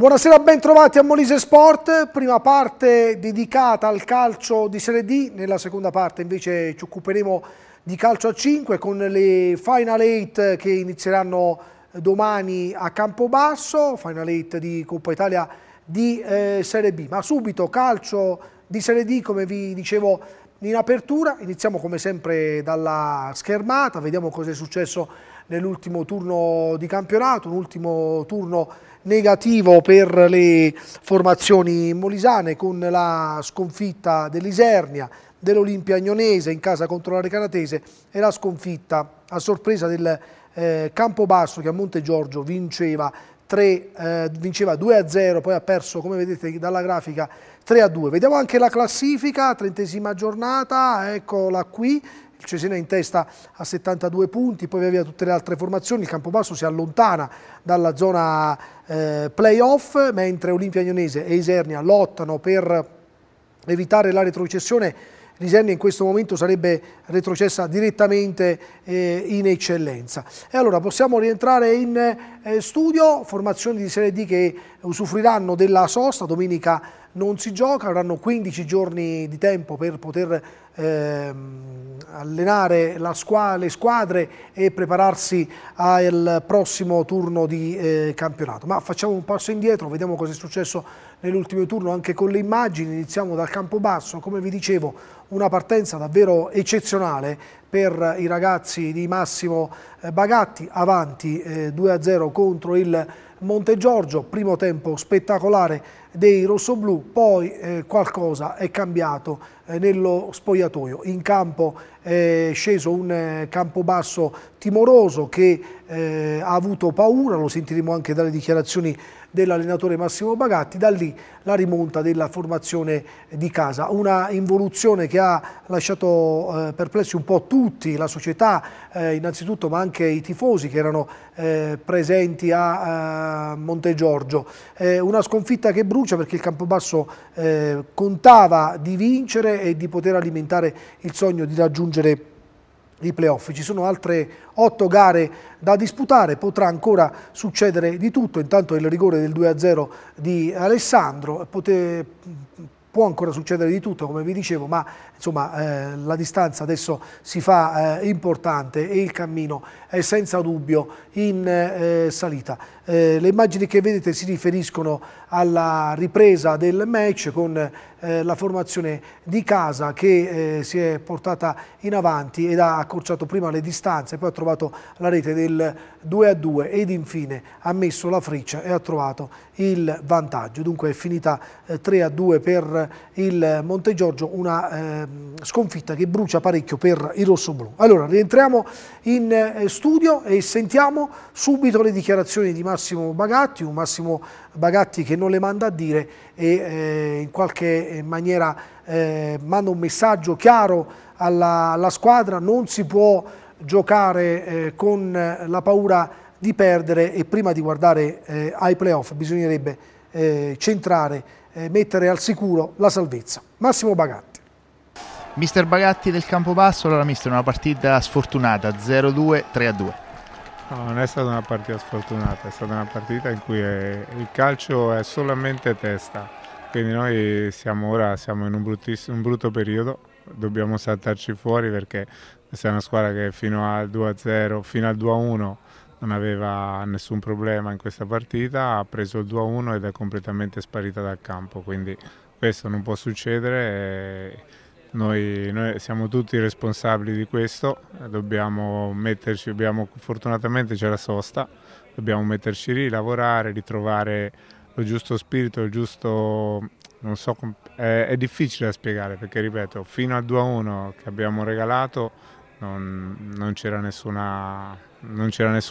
Buonasera, ben trovati a Molise Sport, prima parte dedicata al calcio di Serie D, nella seconda parte invece ci occuperemo di calcio a 5 con le Final 8 che inizieranno domani a Campobasso, Final 8 di Coppa Italia di eh, Serie B. Ma subito calcio di Serie D, come vi dicevo in apertura, iniziamo come sempre dalla schermata, vediamo cosa è successo nell'ultimo turno di campionato, un ultimo turno negativo per le formazioni molisane con la sconfitta dell'Isernia, dell'Olimpia Agnonese in casa contro la Recanatese e la sconfitta a sorpresa del eh, Campobasso che a Monte Giorgio vinceva, 3, eh, vinceva 2-0, poi ha perso come vedete dalla grafica 3-2. Vediamo anche la classifica, trentesima giornata, eccola qui, il Cesena in testa a 72 punti, poi via via tutte le altre formazioni, il Campobasso si allontana dalla zona eh, playoff, mentre Olimpia Ionese e Isernia lottano per evitare la retrocessione l'Isernia in questo momento sarebbe retrocessa direttamente eh, in eccellenza. E allora possiamo rientrare in eh, studio, formazioni di Serie D che usufruiranno della sosta, domenica non si gioca, avranno 15 giorni di tempo per poter ehm, allenare squa le squadre e prepararsi al prossimo turno di eh, campionato. Ma facciamo un passo indietro, vediamo cosa è successo nell'ultimo turno anche con le immagini, iniziamo dal campo basso, come vi dicevo una partenza davvero eccezionale per i ragazzi di Massimo eh, Bagatti, avanti eh, 2-0 contro il Monte Giorgio, primo tempo spettacolare dei rossoblù, poi eh, qualcosa è cambiato eh, nello spogliatoio. In campo è sceso un eh, campobasso timoroso che eh, ha avuto paura, lo sentiremo anche dalle dichiarazioni dell'allenatore Massimo Bagatti, da lì la rimonta della formazione di casa, una involuzione che ha lasciato eh, perplessi un po' tutti, la società eh, innanzitutto ma anche i tifosi che erano eh, presenti a Monte Giorgio, una sconfitta che brucia perché il Campobasso eh, contava di vincere e di poter alimentare il sogno di raggiungere i playoff. Ci sono altre otto gare da disputare, potrà ancora succedere di tutto, intanto il rigore del 2-0 di Alessandro, pote, può ancora succedere di tutto come vi dicevo, ma insomma eh, la distanza adesso si fa eh, importante e il cammino è senza dubbio in eh, salita. Eh, le immagini che vedete si riferiscono alla ripresa del match con eh, la formazione di casa che eh, si è portata in avanti ed ha accorciato prima le distanze, poi ha trovato la rete del 2 a 2 ed infine ha messo la freccia e ha trovato il vantaggio. Dunque è finita 3 a 2 per il Monte Giorgio, una sconfitta che brucia parecchio per il rossoblù. Allora rientriamo in eh, studio e sentiamo subito le dichiarazioni di Massimo Bagatti, un Massimo Bagatti che non le manda a dire e eh, in qualche maniera eh, manda un messaggio chiaro alla, alla squadra, non si può giocare con la paura di perdere e prima di guardare ai playoff bisognerebbe centrare, mettere al sicuro la salvezza. Massimo Bagatti. Mister Bagatti del Campobasso, allora mister una partita sfortunata, 0-2, 3-2. No, non è stata una partita sfortunata, è stata una partita in cui è, il calcio è solamente testa, quindi noi siamo ora siamo in un, un brutto periodo, dobbiamo saltarci fuori perché questa è una squadra che fino al 2-0, fino al 2-1 non aveva nessun problema in questa partita, ha preso il 2-1 ed è completamente sparita dal campo, quindi questo non può succedere. E noi, noi, siamo tutti responsabili di questo, dobbiamo metterci, dobbiamo, fortunatamente c'è la sosta, dobbiamo metterci lì, lavorare, ritrovare lo giusto spirito, il giusto... non so, è, è difficile da spiegare perché ripeto, fino al 2-1 che abbiamo regalato non, non c'era nessun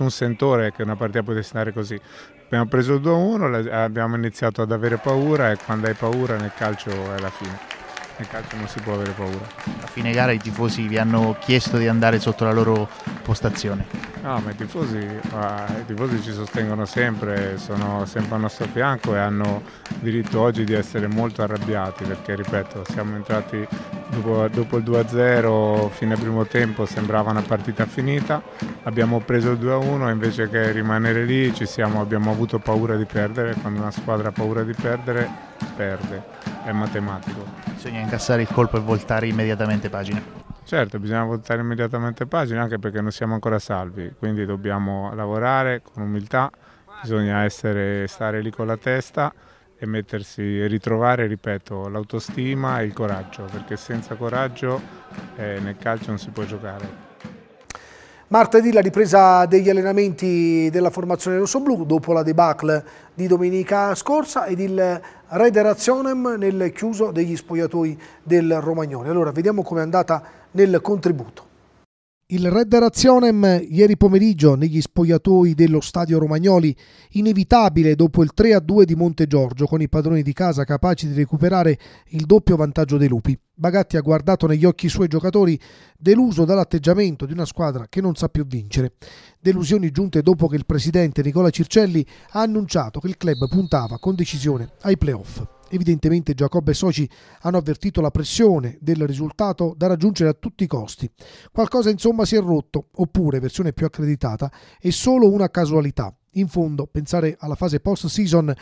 sentore che una partita potesse andare così. Abbiamo preso il 2-1, abbiamo iniziato ad avere paura e quando hai paura nel calcio è la fine. Nel calcio non si può avere paura. A fine gara i tifosi vi hanno chiesto di andare sotto la loro postazione. No, ma i tifosi, i tifosi ci sostengono sempre, sono sempre al nostro fianco e hanno diritto oggi di essere molto arrabbiati perché, ripeto, siamo entrati dopo, dopo il 2-0, fine primo tempo sembrava una partita finita, abbiamo preso il 2-1 e invece che rimanere lì siamo, abbiamo avuto paura di perdere, quando una squadra ha paura di perdere, perde, è matematico. Bisogna incassare il colpo e voltare immediatamente pagina. Certo, bisogna voltare immediatamente pagina anche perché non siamo ancora salvi, quindi dobbiamo lavorare con umiltà, bisogna essere, stare lì con la testa e mettersi, ritrovare, ripeto, l'autostima e il coraggio, perché senza coraggio eh, nel calcio non si può giocare. Martedì la ripresa degli allenamenti della formazione rossoblù dopo la debacle di domenica scorsa ed il Rederationem nel chiuso degli spogliatoi del Romagnone. Allora vediamo com'è andata nel contributo. Il Redderazionem ieri pomeriggio negli spogliatoi dello stadio Romagnoli, inevitabile dopo il 3-2 di Monte Giorgio con i padroni di casa capaci di recuperare il doppio vantaggio dei lupi. Bagatti ha guardato negli occhi i suoi giocatori deluso dall'atteggiamento di una squadra che non sa più vincere. Delusioni giunte dopo che il presidente Nicola Circelli ha annunciato che il club puntava con decisione ai playoff. Evidentemente Giacobbe e Soci hanno avvertito la pressione del risultato da raggiungere a tutti i costi. Qualcosa insomma si è rotto, oppure, versione più accreditata, è solo una casualità. In fondo, pensare alla fase post-season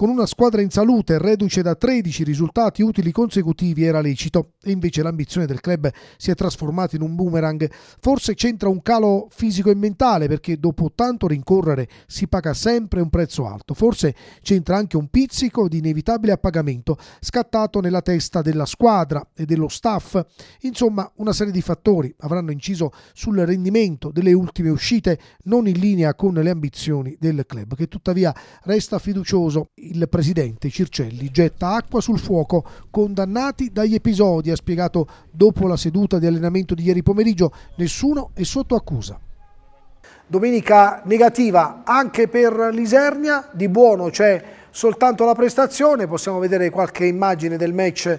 con una squadra in salute, reduce da 13 risultati utili consecutivi, era lecito e invece l'ambizione del club si è trasformata in un boomerang. Forse c'entra un calo fisico e mentale perché dopo tanto rincorrere si paga sempre un prezzo alto. Forse c'entra anche un pizzico di inevitabile appagamento scattato nella testa della squadra e dello staff. Insomma, una serie di fattori avranno inciso sul rendimento delle ultime uscite, non in linea con le ambizioni del club, che tuttavia resta fiducioso il presidente Circelli. Getta acqua sul fuoco, condannati dagli episodi, ha spiegato dopo la seduta di allenamento di ieri pomeriggio, nessuno è sotto accusa. Domenica negativa anche per l'Isernia, di buono c'è soltanto la prestazione, possiamo vedere qualche immagine del match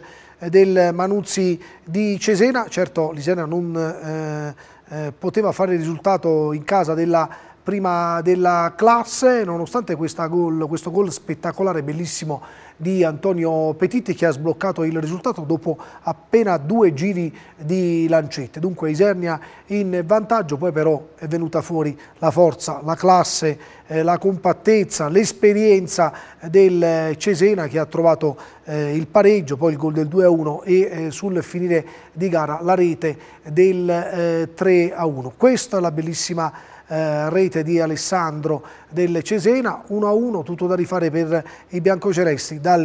del Manuzzi di Cesena, certo l'Isernia non eh, eh, poteva fare il risultato in casa della prima della classe, nonostante goal, questo gol spettacolare, bellissimo di Antonio Petitti che ha sbloccato il risultato dopo appena due giri di lancette. Dunque Isernia in vantaggio, poi però è venuta fuori la forza, la classe, eh, la compattezza, l'esperienza del Cesena che ha trovato eh, il pareggio, poi il gol del 2-1 e eh, sul finire di gara la rete del 3-1. Eh, Questa è la bellissima eh, rete di Alessandro del Cesena, 1-1, tutto da rifare per i biancocelesti, da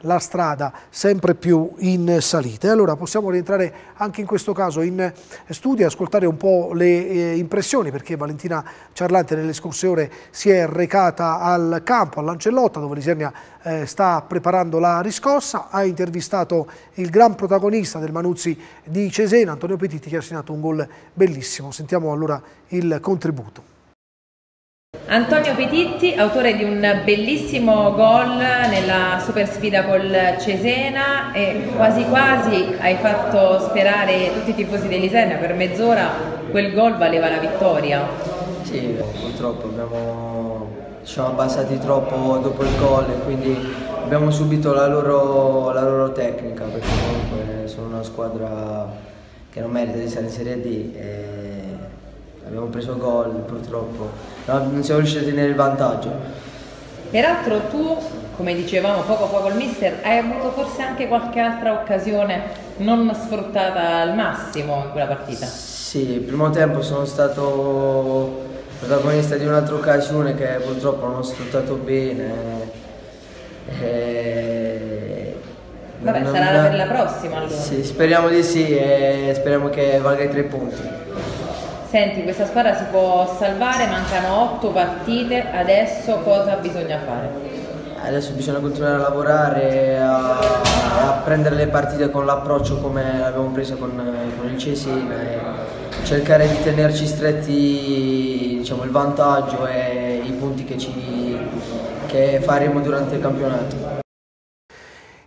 la strada sempre più in salita. E allora possiamo rientrare anche in questo caso in studio e ascoltare un po' le eh, impressioni, perché Valentina Ciarlante nelle scorse ore si è recata al campo, all'Ancellotta, dove l'Isernia eh, sta preparando la riscossa, ha intervistato il gran protagonista del Manuzzi di Cesena, Antonio Petitti, che ha segnato un gol bellissimo. Sentiamo allora il contributo. Antonio Petitti, autore di un bellissimo gol nella super sfida col Cesena e quasi quasi hai fatto sperare tutti i tifosi dell'Isernia per mezz'ora quel gol valeva la vittoria. Sì, purtroppo abbiamo, ci siamo abbassati troppo dopo il gol e quindi abbiamo subito la loro, la loro tecnica perché comunque sono una squadra che non merita di stare in Serie D. E abbiamo preso gol purtroppo, non siamo riusciti a tenere il vantaggio. Peraltro tu, come dicevamo poco fa col mister, hai avuto forse anche qualche altra occasione non sfruttata al massimo in quella partita? Sì, il primo tempo sono stato protagonista di un'altra occasione che purtroppo non ho sfruttato bene. E... Vabbè, non, sarà per la prossima allora. Sì, speriamo di sì e speriamo che valga i tre punti. Senti, questa squadra si può salvare, mancano otto partite, adesso cosa bisogna fare? Adesso bisogna continuare a lavorare, a, a prendere le partite con l'approccio come l'abbiamo preso con, con, il Cesina e cercare di tenerci stretti diciamo, il vantaggio e i punti che, ci, che faremo durante il campionato.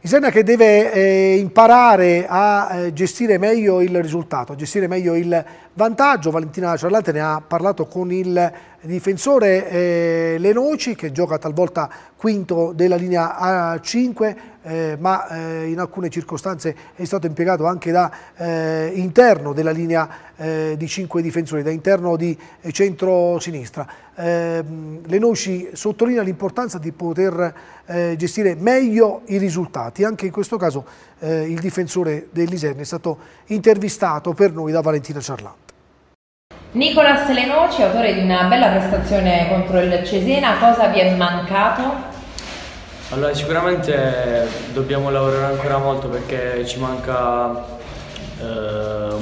Isernia che deve eh, imparare a eh, gestire meglio il risultato, a gestire meglio il vantaggio. Valentina Ciarlante ne ha parlato con il difensore eh, Lenoci che gioca talvolta quinto della linea A5 eh, ma eh, in alcune circostanze è stato impiegato anche da eh, interno della linea eh, di cinque difensori, da interno di centro-sinistra. Ehm, Lenoci sottolinea l'importanza di poter eh, gestire meglio i risultati, anche in questo caso il difensore dell'Iserni è stato intervistato per noi da Valentina Ciarlante. Nicolas Lenoci, autore di una bella prestazione contro il Cesena, cosa vi è mancato? Allora sicuramente dobbiamo lavorare ancora molto perché ci manca eh,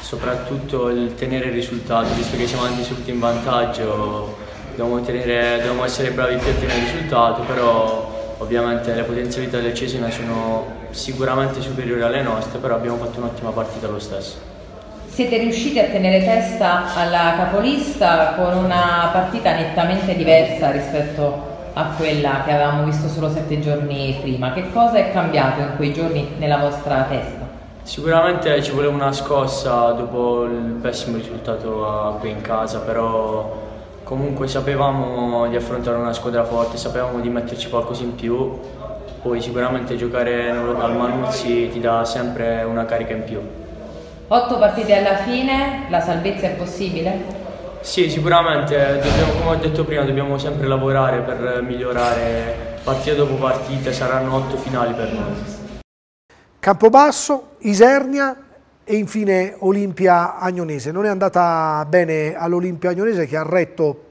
soprattutto il tenere il risultato, visto che siamo andati subito in vantaggio dobbiamo, tenere, dobbiamo essere bravi più a tenere il risultato, però ovviamente le potenzialità del Cesena sono sicuramente superiori alle nostre, però abbiamo fatto un'ottima partita lo stesso. Siete riusciti a tenere testa alla capolista con una partita nettamente diversa rispetto a quella che avevamo visto solo sette giorni prima. Che cosa è cambiato in quei giorni nella vostra testa? Sicuramente ci voleva una scossa dopo il pessimo risultato qui in casa, però comunque sapevamo di affrontare una squadra forte, sapevamo di metterci qualcosa in più, poi sicuramente giocare al Manuzzi ti dà sempre una carica in più. Otto partite alla fine, la salvezza è possibile? Sì, sicuramente, dobbiamo, come ho detto prima, dobbiamo sempre lavorare per migliorare partita dopo partita, saranno otto finali per noi. Campobasso, Isernia e infine Olimpia Agnonese. Non è andata bene all'Olimpia Agnonese che ha retto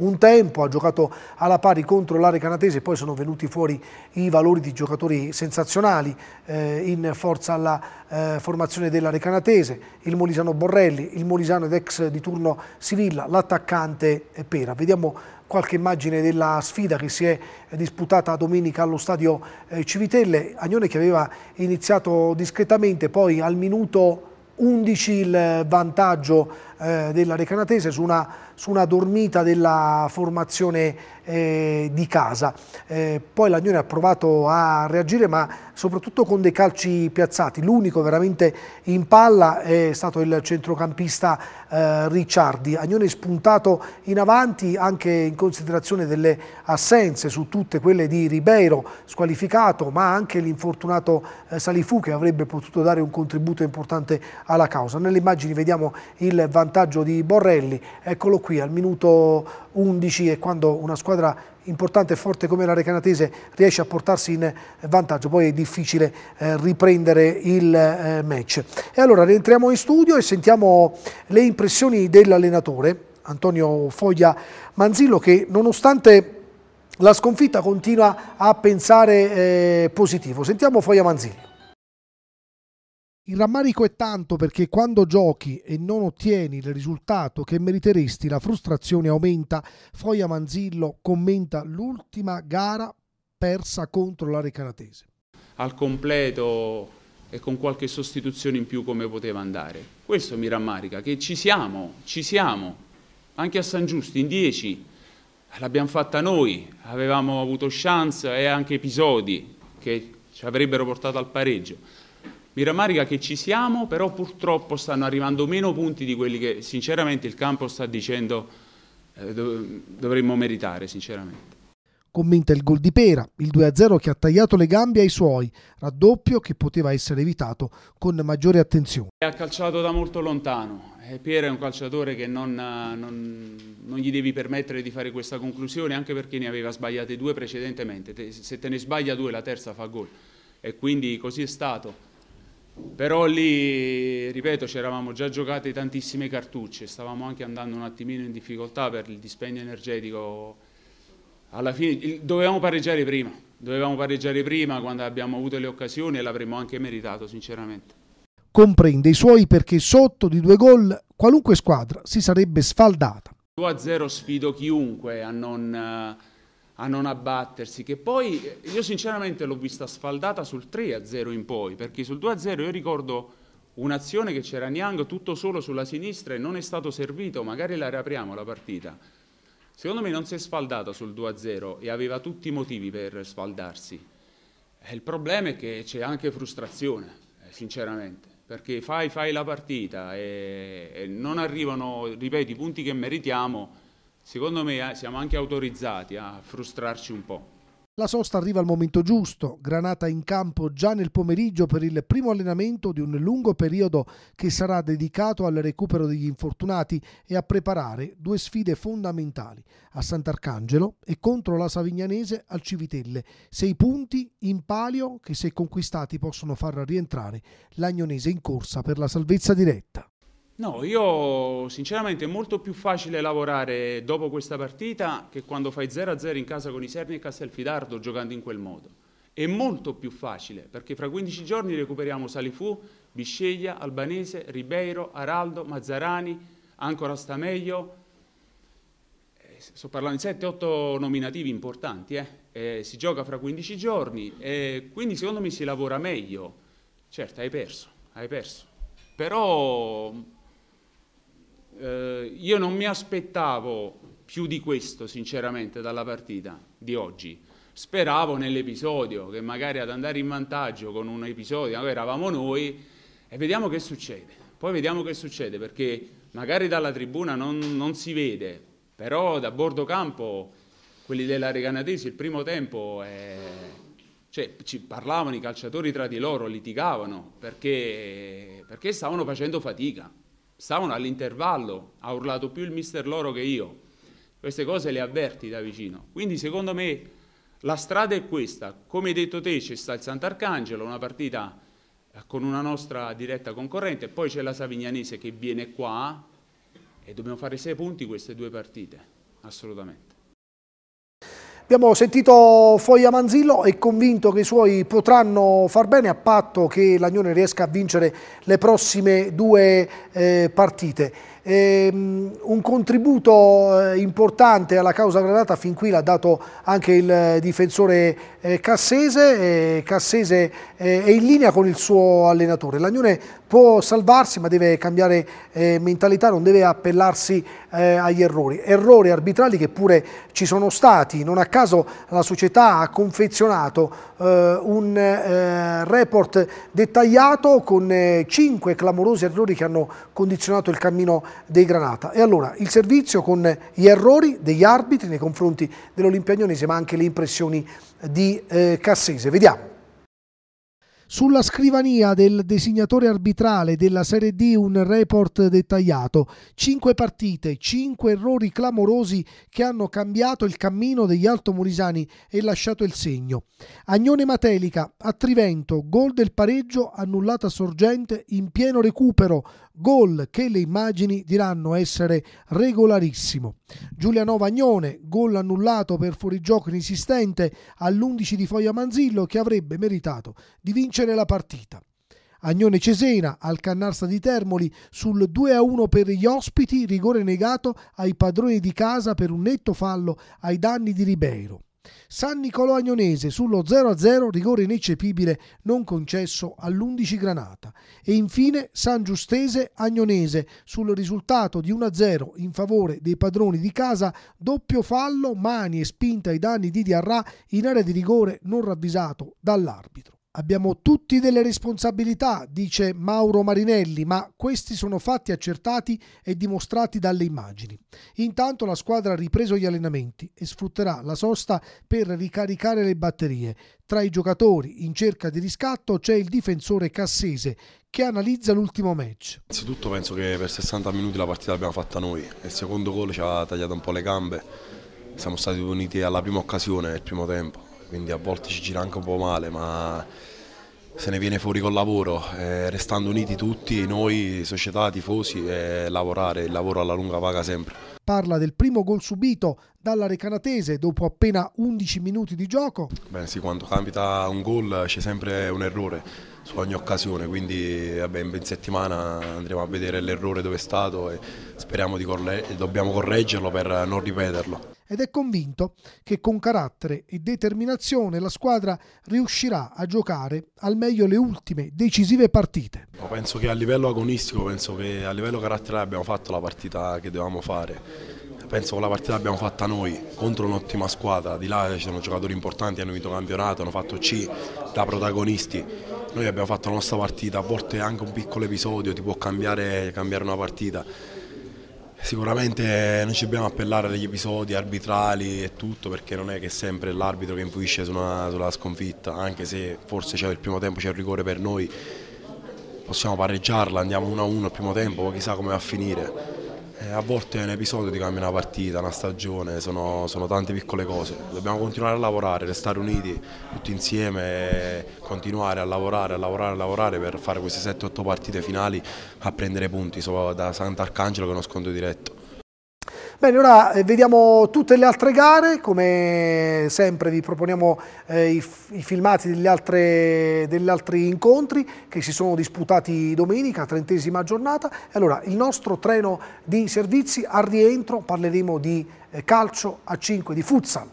un tempo, ha giocato alla pari contro l'Are Canatese, poi sono venuti fuori i valori di giocatori sensazionali eh, in forza alla eh, formazione dell'Are Canatese, il Molisano Borrelli, il Molisano ed ex di turno Sivilla, l'attaccante Pera. Vediamo qualche immagine della sfida che si è disputata domenica allo stadio eh, Civitelle, Agnone che aveva iniziato discretamente, poi al minuto 11 il vantaggio eh, della Recanatese su una, su una, dormita della formazione eh, di casa. Eh, poi l'Agnone ha provato a reagire ma soprattutto con dei calci piazzati. L'unico veramente in palla è stato il centrocampista eh, Ricciardi. Agnone spuntato in avanti anche in considerazione delle assenze su tutte quelle di Ribeiro squalificato ma anche l'infortunato eh, Salifu che avrebbe potuto dare un contributo importante alla causa. Nelle immagini vediamo il vantaggio di Borrelli, eccolo qui al minuto 11 e quando una squadra importante e forte come la Recanatese riesce a portarsi in vantaggio, poi è difficile eh, riprendere il eh, match. E allora rientriamo in studio e sentiamo le impressioni dell'allenatore Antonio Foglia Manzillo che nonostante la sconfitta continua a pensare eh, positivo. Sentiamo Foglia Manzillo. Il rammarico è tanto perché quando giochi e non ottieni il risultato che meriteresti, la frustrazione aumenta. Foia Manzillo commenta l'ultima gara persa contro la Recanatese. Al completo e con qualche sostituzione in più come poteva andare. Questo mi rammarica, che ci siamo, ci siamo, anche a San Giusto in 10 l'abbiamo fatta noi, avevamo avuto chance e anche episodi che ci avrebbero portato al pareggio. Mi rammarica che ci siamo, però purtroppo stanno arrivando meno punti di quelli che sinceramente il campo sta dicendo eh, dov dovremmo meritare, sinceramente. Commenta il gol di Pera, il 2-0 che ha tagliato le gambe ai suoi, raddoppio che poteva essere evitato con maggiore attenzione. Ha calciato da molto lontano, e Pera è un calciatore che non, non, non, gli devi permettere di fare questa conclusione, anche perché ne aveva sbagliate due precedentemente, se te ne sbaglia due la terza fa gol, e quindi così è stato. Però lì, ripeto, ci eravamo già giocate tantissime cartucce, stavamo anche andando un attimino in difficoltà per il dispendio energetico. Alla fine dovevamo pareggiare prima, dovevamo pareggiare prima quando abbiamo avuto le occasioni e l'avremmo anche meritato, sinceramente. Comprende i suoi perché sotto di due gol qualunque squadra si sarebbe sfaldata. 2-0 sfido chiunque a non a non abbattersi, che poi io sinceramente l'ho vista sfaldata sul 3-0 in poi, perché sul 2-0 io ricordo un'azione che c'era Niang tutto solo sulla sinistra e non è stato servito, magari la riapriamo la partita. Secondo me non si è sfaldata sul 2-0 e aveva tutti i motivi per sfaldarsi. il problema è che c'è anche frustrazione, eh, sinceramente, perché fai, fai la partita e, e, non arrivano, ripeto, i punti che meritiamo, secondo me eh, siamo anche autorizzati a frustrarci un po'. La sosta arriva al momento giusto, Granata in campo già nel pomeriggio per il primo allenamento di un lungo periodo che sarà dedicato al recupero degli infortunati e a preparare due sfide fondamentali, a Sant'Arcangelo e contro la Savignanese al Civitelle. Sei punti in palio che se conquistati possono far rientrare l'Agnonese in corsa per la salvezza diretta. No, io sinceramente è molto più facile lavorare dopo questa partita che quando fai 0-0 in casa con i Serni e Castelfidardo giocando in quel modo. È molto più facile perché fra 15 giorni recuperiamo Salifu, Bisceglia, Albanese, Ribeiro, Araldo, Mazzarani, ancora Stameglio. Eh, sto parlando di 7-8 nominativi importanti, eh? Eh, si gioca fra 15 giorni e quindi secondo me si lavora meglio. Certo, hai perso, hai perso. Però eh, io non mi aspettavo più di questo, sinceramente, dalla partita di oggi. Speravo nell'episodio, che magari ad andare in vantaggio con un episodio, eravamo noi, e vediamo che succede. Poi vediamo che succede, perché magari dalla tribuna non, non si vede, però da bordo campo quelli della Reganatesi il primo tempo è... cioè, ci parlavano i calciatori tra di loro, litigavano perché, perché stavano facendo fatica stavano all'intervallo, ha urlato più il mister loro che io. Queste cose le avverti da vicino. Quindi secondo me la strada è questa. Come hai detto te c'è sta il Sant'Arcangelo, una partita eh, con una nostra diretta concorrente, poi c'è la Savignanese che viene qua e dobbiamo fare sei punti queste due partite, assolutamente. Abbiamo sentito Foglia Manzillo, è convinto che i suoi potranno far bene a patto che l'Agnone riesca a vincere le prossime due eh, partite. Ehm, un contributo eh, importante alla causa granata fin qui l'ha dato anche il difensore eh, Cassese, eh, Cassese eh, è in linea con il suo allenatore. L'Agnone può salvarsi ma deve cambiare mentalità, non deve appellarsi agli errori. Errori arbitrali che pure ci sono stati, non a caso la società ha confezionato un report dettagliato con cinque clamorosi errori che hanno condizionato il cammino dei Granata. E allora il servizio con gli errori degli arbitri nei confronti dell'Olimpia Agnonese ma anche le impressioni di eh, Cassese. Vediamo. Sulla scrivania del designatore arbitrale della Serie D un report dettagliato, cinque partite, cinque errori clamorosi che hanno cambiato il cammino degli altomorisani e lasciato il segno. Agnone Matelica, a Trivento, gol del pareggio annullata sorgente in pieno recupero, gol che le immagini diranno essere regolarissimo. Giulianova Agnone, gol annullato per fuorigioco inesistente all'11 di Foglia Manzillo che avrebbe meritato di vincere la partita. Agnone Cesena al Cannarsa di Termoli sul 2-1 per gli ospiti, rigore negato ai padroni di casa per un netto fallo ai danni di Ribeiro. San Nicolò Agnonese sullo 0-0, rigore ineccepibile non concesso all'11 Granata. E infine San Giustese Agnonese sul risultato di 1-0 in favore dei padroni di casa, doppio fallo, mani e spinta ai danni di Diarra in area di rigore non ravvisato dall'arbitro. Abbiamo tutti delle responsabilità, dice Mauro Marinelli, ma questi sono fatti accertati e dimostrati dalle immagini. Intanto la squadra ha ripreso gli allenamenti e sfrutterà la sosta per ricaricare le batterie. Tra i giocatori in cerca di riscatto c'è il difensore Cassese che analizza l'ultimo match. Innanzitutto penso che per 60 minuti la partita l'abbiamo fatta noi. Il secondo gol ci ha tagliato un po' le gambe. Siamo stati uniti alla prima occasione, nel primo tempo quindi a volte ci gira anche un po' male, ma se ne viene fuori col lavoro, eh, restando uniti tutti, noi, società, tifosi, e lavorare, il lavoro alla lunga paga sempre. Parla del primo gol subito dalla Recanatese dopo appena 11 minuti di gioco. Beh sì, quando capita un gol c'è sempre un errore su ogni occasione, quindi vabbè, in settimana andremo a vedere l'errore dove è stato e speriamo di corre dobbiamo correggerlo per non ripeterlo ed è convinto che con carattere e determinazione la squadra riuscirà a giocare al meglio le ultime decisive partite. Penso che a livello agonistico, penso che a livello caratteriale abbiamo fatto la partita che dovevamo fare. Penso che la partita l'abbiamo fatta noi contro un'ottima squadra, di là ci sono giocatori importanti, hanno vinto campionato, hanno fatto C da protagonisti. Noi abbiamo fatto la nostra partita, a volte anche un piccolo episodio ti può cambiare, cambiare una partita. Sicuramente noi ci dobbiamo appellare agli episodi arbitrali e tutto perché non è che sempre l'arbitro che influisce sulla, sulla sconfitta, anche se forse c'è il primo tempo c'è il rigore per noi, possiamo pareggiarla, andiamo 1-1 al primo tempo, chissà come va a finire. Eh, a volte un episodio ti cambia una partita, una stagione, sono, sono, tante piccole cose. Dobbiamo continuare a lavorare, restare uniti tutti insieme, continuare a lavorare, a lavorare, a lavorare per fare queste 7-8 partite finali a prendere punti da Sant'Arcangelo che è uno sconto diretto. Bene, ora eh, vediamo tutte le altre gare, come sempre vi proponiamo eh, i, i, filmati degli, altre, degli, altri incontri che si sono disputati domenica, trentesima giornata. Allora, il nostro treno di servizi al rientro, parleremo di eh, calcio a 5, di futsal.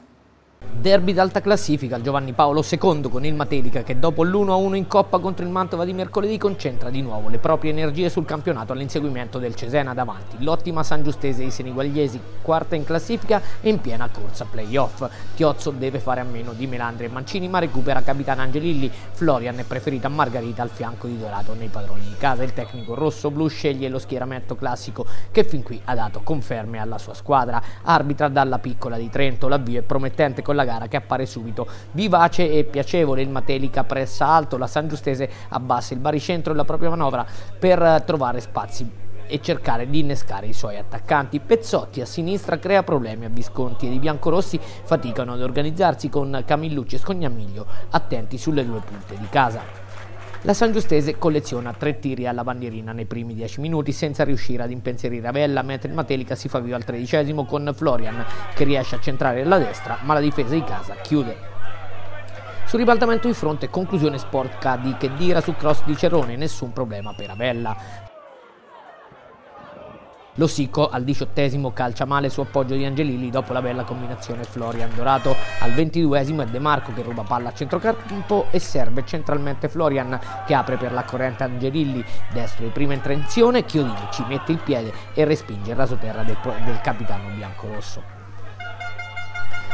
Derby d'alta classifica, Giovanni Paolo II con il Matelica che dopo l'1-1 in Coppa contro il Mantova di mercoledì concentra di nuovo le proprie energie sul campionato all'inseguimento del Cesena davanti. L'ottima San Giustese e i Seniguagliesi, quarta in classifica e in piena corsa playoff. Tiozzo deve fare a meno di Melandri e Mancini ma recupera Capitano Angelilli. Florian è preferita a Margarita al fianco di Dorato nei padroni di casa. Il tecnico rosso-blu sceglie lo schieramento classico che fin qui ha dato conferme alla sua squadra. Arbitra dalla piccola di Trento, l'avvio è promettente con la gara che appare subito vivace e piacevole. Il Matelica pressa alto, la San Giustese abbassa il baricentro della propria manovra per trovare spazi e cercare di innescare i suoi attaccanti. Pezzotti a sinistra crea problemi a Visconti ed i biancorossi faticano ad organizzarsi con Camillucci e Scognamiglio attenti sulle due punte di casa. La San Giustese colleziona tre tiri alla bandierina nei primi dieci minuti senza riuscire ad impensierire Avella, mentre il Matelica si fa vivo al tredicesimo con Florian che riesce a centrare la destra, ma la difesa di casa chiude. Sul ribaltamento di fronte, conclusione sporca di Chedira su cross di Cerrone, nessun problema per Avella. Lo Sicco al diciottesimo calcia male su appoggio di Angelilli dopo la bella combinazione Florian Dorato. Al ventiduesimo è De Marco che ruba palla a centrocampo e serve centralmente Florian che apre per la corrente Angelilli. Destro di prima intenzione, Chiodini ci mette il piede e respinge il rasoterra del, del capitano biancorosso.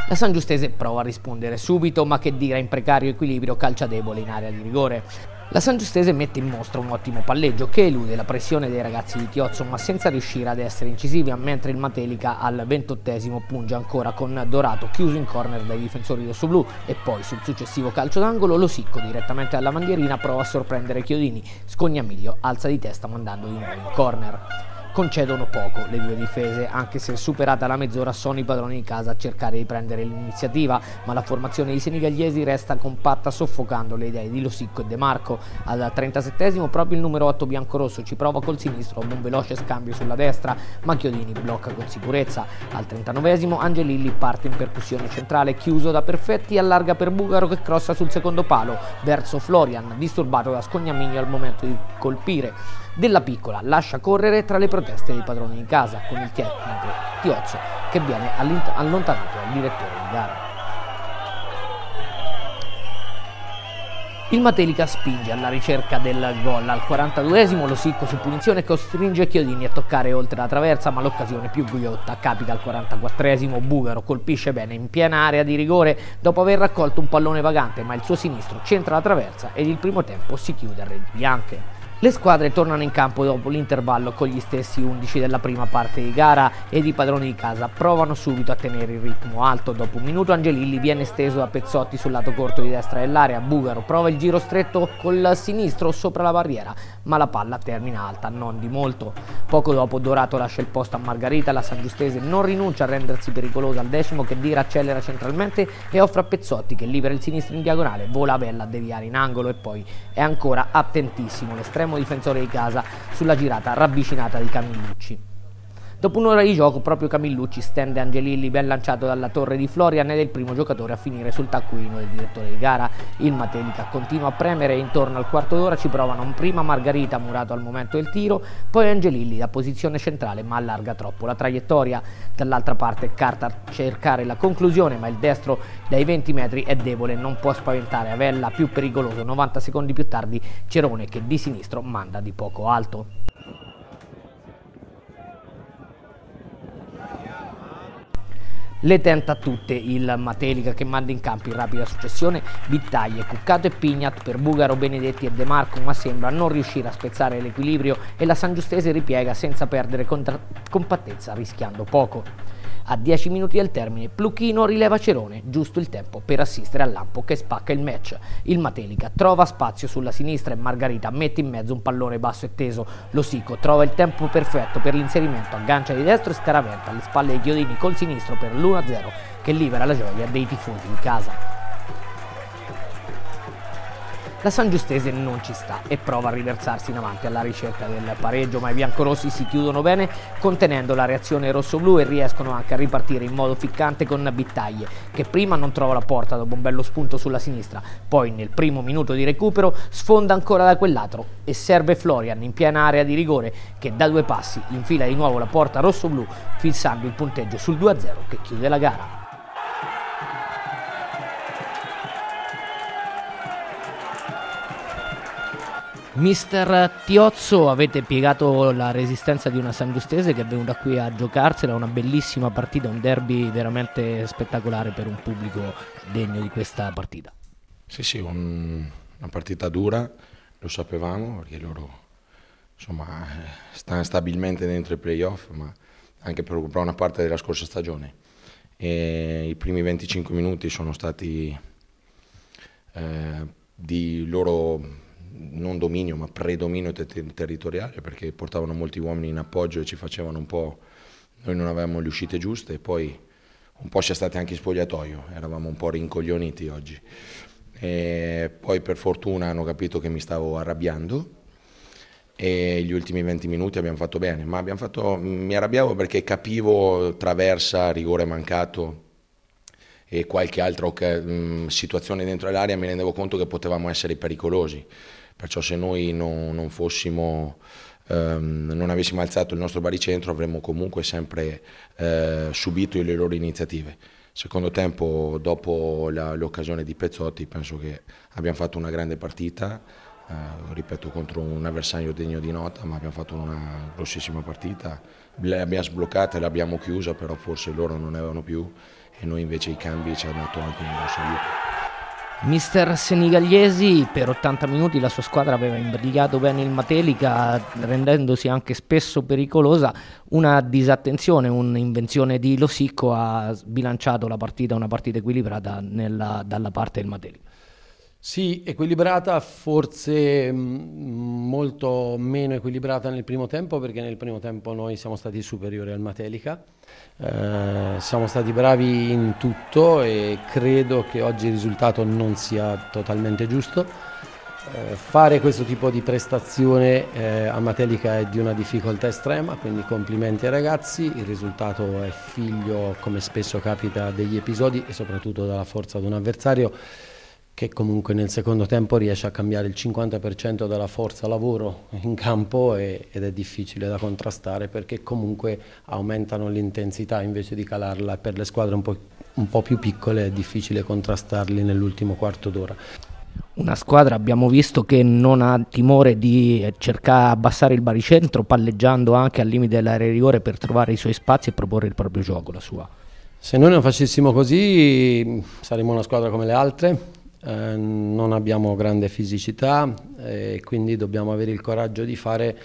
La San Giustese prova a rispondere subito, ma che dire in precario equilibrio calcia debole in area di rigore. La San Giustese mette in mostra un ottimo palleggio che elude la pressione dei ragazzi di Tiozzo ma senza riuscire ad essere incisivi mentre il Matelica al ventottesimo punge ancora con Dorato chiuso in corner dai difensori rossoblu e poi sul successivo calcio d'angolo lo Sicco direttamente alla bandierina prova a sorprendere Chiodini, Scognamiglio alza di testa mandando di nuovo in corner concedono poco le due difese, anche se superata la mezz'ora sono i padroni di casa a cercare di prendere l'iniziativa, ma la formazione dei senegallesi resta compatta soffocando le idee di Losicco e De Marco. Al 37esimo proprio il numero 8 biancorosso ci prova col sinistro un veloce scambio sulla destra, ma Chiodini blocca con sicurezza. Al 39esimo Angelilli parte in percussione centrale, chiuso da Perfetti, allarga per Bugaro che crossa sul secondo palo verso Florian, disturbato da Scognamigno al momento di colpire della piccola lascia correre tra le proteste dei padroni di casa con il tecnico Tiozzo che viene allontanato dal direttore di gara. Il Matelica spinge alla ricerca del gol. Al 42esimo lo Sicco su punizione costringe Chiodini a toccare oltre la traversa, ma l'occasione più gugliotta capita al 44esimo. Bugaro colpisce bene in piena area di rigore dopo aver raccolto un pallone vagante, ma il suo sinistro centra la traversa ed il primo tempo si chiude a reti bianche. Le squadre tornano in campo dopo l'intervallo con gli stessi 11 della prima parte di gara ed i padroni di casa provano subito a tenere il ritmo alto. Dopo un minuto Angelilli viene steso da Pezzotti sul lato corto di destra dell'area. Bugaro prova il giro stretto col sinistro sopra la barriera, ma la palla termina alta, non di molto. Poco dopo Dorato lascia il posto a Margarita, la San Giustese non rinuncia a rendersi pericolosa al decimo che Dira accelera centralmente e offre a Pezzotti che libera il sinistro in diagonale, vola a Bella a deviare in angolo e poi è ancora attentissimo l'estremo estremo difensore di casa sulla girata ravvicinata di Camillucci. Dopo un'ora di gioco proprio Camillucci stende Angelilli ben lanciato dalla torre di Florian ed è il primo giocatore a finire sul taccuino del direttore di gara. Il Matelica continua a premere e intorno al quarto d'ora ci provano prima Margarita murato al momento del tiro, poi Angelilli da posizione centrale ma allarga troppo la traiettoria. Dall'altra parte Carta a cercare la conclusione ma il destro dai 20 metri è debole, non può spaventare Avella, più pericoloso 90 secondi più tardi Cerone che di sinistro manda di poco alto. Le tenta tutte il Matelica che manda in campo in rapida successione Bittaglie, Cuccato e Pignat per Bugaro, Benedetti e De Marco, ma sembra non riuscire a spezzare l'equilibrio e la San Giustese ripiega senza perdere compattezza, rischiando poco. A 10 minuti del termine Pluchino rileva Cerone, giusto il tempo per assistere al lampo che spacca il match. Il Matelica trova spazio sulla sinistra e Margarita mette in mezzo un pallone basso e teso. Losico trova il tempo perfetto per l'inserimento, aggancia di destro e scaraventa alle spalle dei chiodini col sinistro per l'1-0 che libera la gioia dei tifosi in casa. La San Giustese non ci sta e prova a riversarsi in avanti alla ricerca del pareggio, ma i biancorossi si chiudono bene contenendo la reazione rosso-blu e riescono anche a ripartire in modo ficcante con Bittaglie, che prima non trova la porta dopo un bello spunto sulla sinistra, poi nel primo minuto di recupero sfonda ancora da quel lato e serve Florian in piena area di rigore che da due passi infila di nuovo la porta rosso-blu fissando il punteggio sul 2-0 che chiude la gara. Mister Tiozzo, avete piegato la resistenza di una San Giustese che è venuta qui a giocarsela, una bellissima partita, un derby veramente spettacolare per un pubblico degno di questa partita. Sì, sì, un, una partita dura, lo sapevamo perché loro insomma, stanno stabilmente dentro i playoff, ma anche per buona parte della scorsa stagione. E I primi 25 minuti sono stati eh, di loro non dominio ma predominio ter- territoriale perché portavano molti uomini in appoggio e ci facevano un po', noi non avevamo le uscite giuste e poi un po' c'è stati anche in spogliatoio, eravamo un po' rincoglioniti oggi. E poi per fortuna hanno capito che mi stavo arrabbiando e gli ultimi 20 minuti abbiamo fatto bene, ma abbiamo fatto, mi arrabbiavo perché capivo traversa, rigore mancato e qualche altra situazione dentro l'area mi rendevo conto che potevamo essere pericolosi perciò se noi non, non fossimo ehm, non avessimo alzato il nostro baricentro avremmo comunque sempre eh, subito le loro iniziative. Secondo tempo, dopo l'occasione di Pezzotti, penso che abbiamo fatto una grande partita, eh, ripeto, contro un avversario degno di nota, ma abbiamo fatto una grossissima partita, l'abbiamo sbloccata e l'abbiamo chiusa, però forse loro non ne avevano più e noi invece i cambi ci hanno dato anche un grosso aiuto. Mister Senigalliesi per 80 minuti la sua squadra aveva imbrigliato bene il Matelica rendendosi anche spesso pericolosa, una disattenzione, un'invenzione di Losicco ha sbilanciato la partita, una partita equilibrata nella, dalla parte del Matelica. Sì, equilibrata, forse mm, molto meno equilibrata nel primo tempo perché nel primo tempo noi siamo stati superiori al Matelica, eh, siamo stati bravi in tutto e credo che oggi il risultato non sia totalmente giusto. Eh, fare questo tipo di prestazione eh, a Matelica è di una difficoltà estrema, quindi complimenti ai ragazzi, il risultato è figlio, come spesso capita, degli episodi e soprattutto dalla forza di un avversario che comunque nel secondo tempo riesce a cambiare il 50% della forza lavoro in campo e, ed è difficile da contrastare perché comunque aumentano l'intensità invece di calarla per le squadre un po', un po più piccole è difficile contrastarli nell'ultimo quarto d'ora. Una squadra abbiamo visto che non ha timore di cercare di abbassare il baricentro palleggiando anche al limite dell'area di rigore per trovare i suoi spazi e proporre il proprio gioco, la sua. Se noi non facessimo così saremmo una squadra come le altre, eh, non abbiamo grande fisicità e quindi dobbiamo avere il coraggio di fare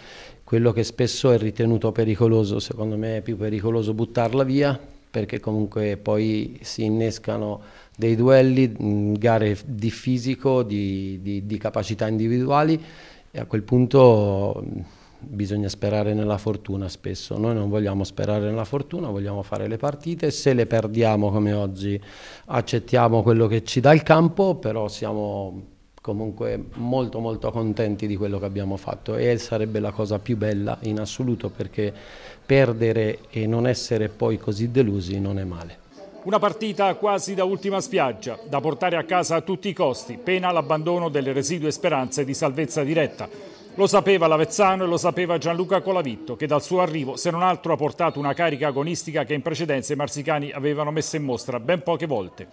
quello che spesso è ritenuto pericoloso, secondo me è più pericoloso buttarla via perché comunque poi si innescano dei duelli, gare di fisico, di, di, di capacità individuali e a quel punto bisogna sperare nella fortuna spesso, noi non vogliamo sperare nella fortuna, vogliamo fare le partite, se le perdiamo come oggi accettiamo quello che ci dà il campo, però siamo comunque molto molto contenti di quello che abbiamo fatto e sarebbe la cosa più bella in assoluto perché perdere e non essere poi così delusi non è male. Una partita quasi da ultima spiaggia, da portare a casa a tutti i costi, pena l'abbandono delle residue speranze di salvezza diretta. Lo sapeva Lavezzano e lo sapeva Gianluca Colavitto, che dal suo arrivo, se non altro, ha portato una carica agonistica che in precedenza i marsicani avevano messo in mostra ben poche volte.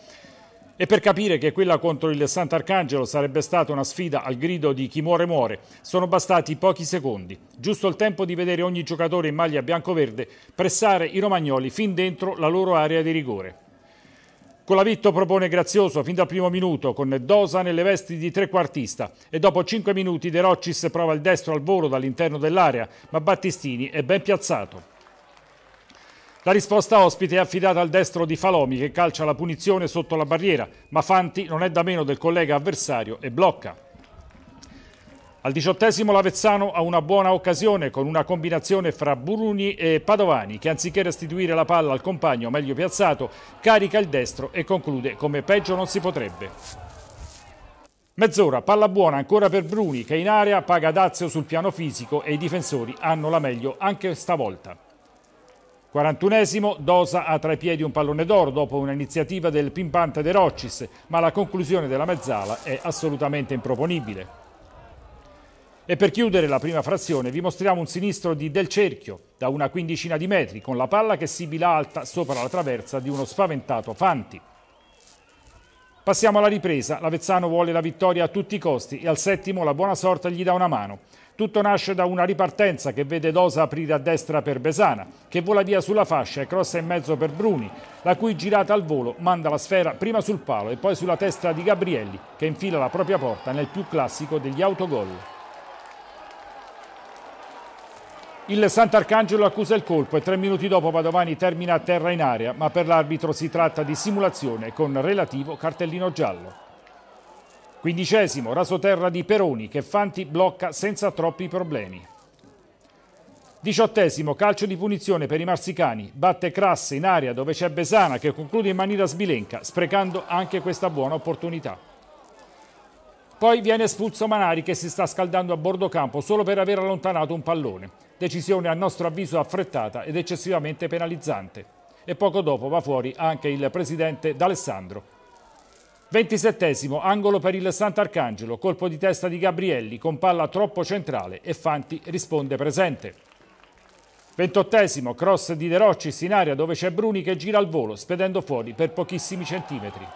E per capire che quella contro il Sant'Arcangelo sarebbe stata una sfida al grido di chi muore muore, sono bastati pochi secondi, giusto il tempo di vedere ogni giocatore in maglia bianco-verde pressare i romagnoli fin dentro la loro area di rigore. Colavitto propone Grazioso fin dal primo minuto con Dosa nelle vesti di trequartista e dopo 5 minuti De Roccis prova il destro al volo dall'interno dell'area, ma Battistini è ben piazzato. La risposta ospite è affidata al destro di Falomi che calcia la punizione sotto la barriera, ma Fanti non è da meno del collega avversario e blocca. Al diciottesimo l'Avezzano ha una buona occasione con una combinazione fra Bruni e Padovani che anziché restituire la palla al compagno meglio piazzato carica il destro e conclude come peggio non si potrebbe. Mezz'ora, palla buona ancora per Bruni che in area paga Dazio sul piano fisico e i difensori hanno la meglio anche stavolta. 41esimo, Dosa ha tra i piedi un pallone d'oro dopo un'iniziativa del pimpante De Roccis, ma la conclusione della mezzala è assolutamente improponibile. E per chiudere la prima frazione vi mostriamo un sinistro di Del Cerchio, da una quindicina di metri, con la palla che sibila alta sopra la traversa di uno spaventato Fanti. Passiamo alla ripresa, l'Avezzano vuole la vittoria a tutti i costi e al settimo la buona sorte gli dà una mano. Tutto nasce da una ripartenza che vede Dosa aprire a destra per Besana, che vola via sulla fascia e crossa in mezzo per Bruni, la cui girata al volo manda la sfera prima sul palo e poi sulla testa di Gabrielli, che infila la propria porta nel più classico degli autogol. Il Sant'Arcangelo accusa il colpo e tre minuti dopo Padovani termina a terra in area, ma per l'arbitro si tratta di simulazione con relativo cartellino giallo. Quindicesimo, rasoterra di Peroni che Fanti blocca senza troppi problemi. Diciottesimo, calcio di punizione per i marsicani. Batte Crasse in aria dove c'è Besana che conclude in maniera sbilenca, sprecando anche questa buona opportunità. Poi viene espulso Manari che si sta scaldando a bordo campo solo per aver allontanato un pallone. Decisione a nostro avviso affrettata ed eccessivamente penalizzante. E poco dopo va fuori anche il presidente D'Alessandro 27 angolo per il Sant'Arcangelo, colpo di testa di Gabrielli con palla troppo centrale e Fanti risponde presente. 28 cross di De Roccis in aria dove c'è Bruni che gira al volo, spedendo fuori per pochissimi centimetri.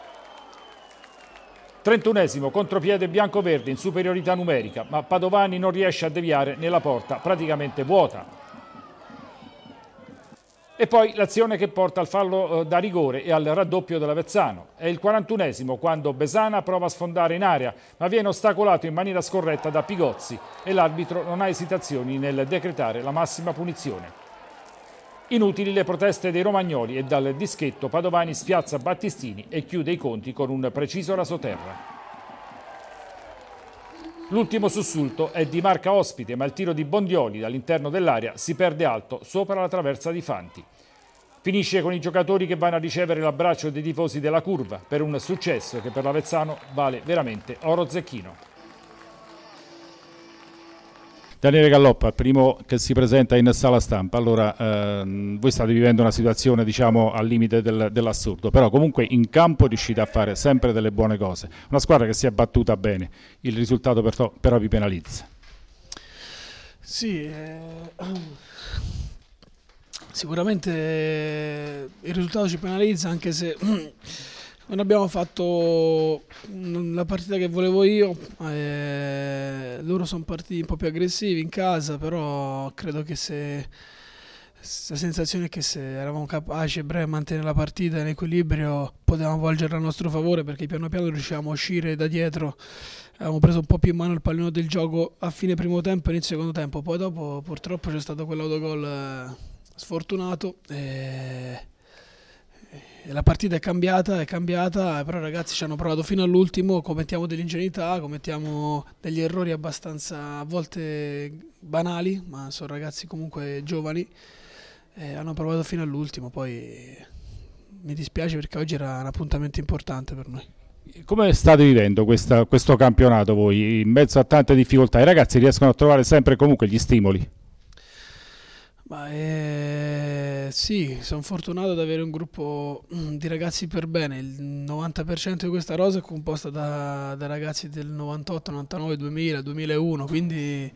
31 contropiede bianco-verde in superiorità numerica, ma Padovani non riesce a deviare nella porta praticamente vuota. E poi l'azione che porta al fallo eh, da rigore e al raddoppio dell'Avezzano. È il 41esimo quando Besana prova a sfondare in area, ma viene ostacolato in maniera scorretta da Pigozzi e l'arbitro non ha esitazioni nel decretare la massima punizione. Inutili le proteste dei romagnoli e dal dischetto Padovani spiazza Battistini e chiude i conti con un preciso rasoterra. L'ultimo sussulto è di marca ospite, ma il tiro di Bondioli dall'interno dell'area si perde alto sopra la traversa di Fanti. Finisce con i giocatori che vanno a ricevere l'abbraccio dei tifosi della curva per un successo che per l'Avezzano vale veramente oro zecchino. Daniele Galloppa, il primo che si presenta in sala stampa, allora ehm, voi state vivendo una situazione diciamo al limite del, dell'assurdo, però comunque in campo riuscite a fare sempre delle buone cose, una squadra che si è battuta bene, il risultato però, però vi penalizza. Sì, eh, sicuramente il risultato ci penalizza anche se non abbiamo fatto la partita che volevo io, eh, loro sono partiti un po' più aggressivi in casa, però credo che se la sensazione è che se eravamo capaci a breve mantenere la partita in equilibrio potevamo volgerla a nostro favore perché piano piano riuscivamo a uscire da dietro. Avevamo preso un po' più in mano il pallino del gioco a fine primo tempo e inizio secondo tempo. Poi dopo purtroppo c'è stato quell'autogol eh, sfortunato e la partita è cambiata, è cambiata, però i ragazzi ci hanno provato fino all'ultimo, commettiamo dell'ingenuità, commettiamo degli errori abbastanza a volte banali, ma sono ragazzi comunque giovani, e hanno provato fino all'ultimo, poi mi dispiace perché oggi era un appuntamento importante per noi. Come state vivendo questa, questo campionato voi? In mezzo a tante difficoltà, i ragazzi riescono a trovare sempre comunque gli stimoli? Ma eh, sì, sono fortunato ad avere un gruppo mm, di ragazzi per bene. Il 90% di questa rosa è composta da, da ragazzi del 98, 99, 2000, 2001, quindi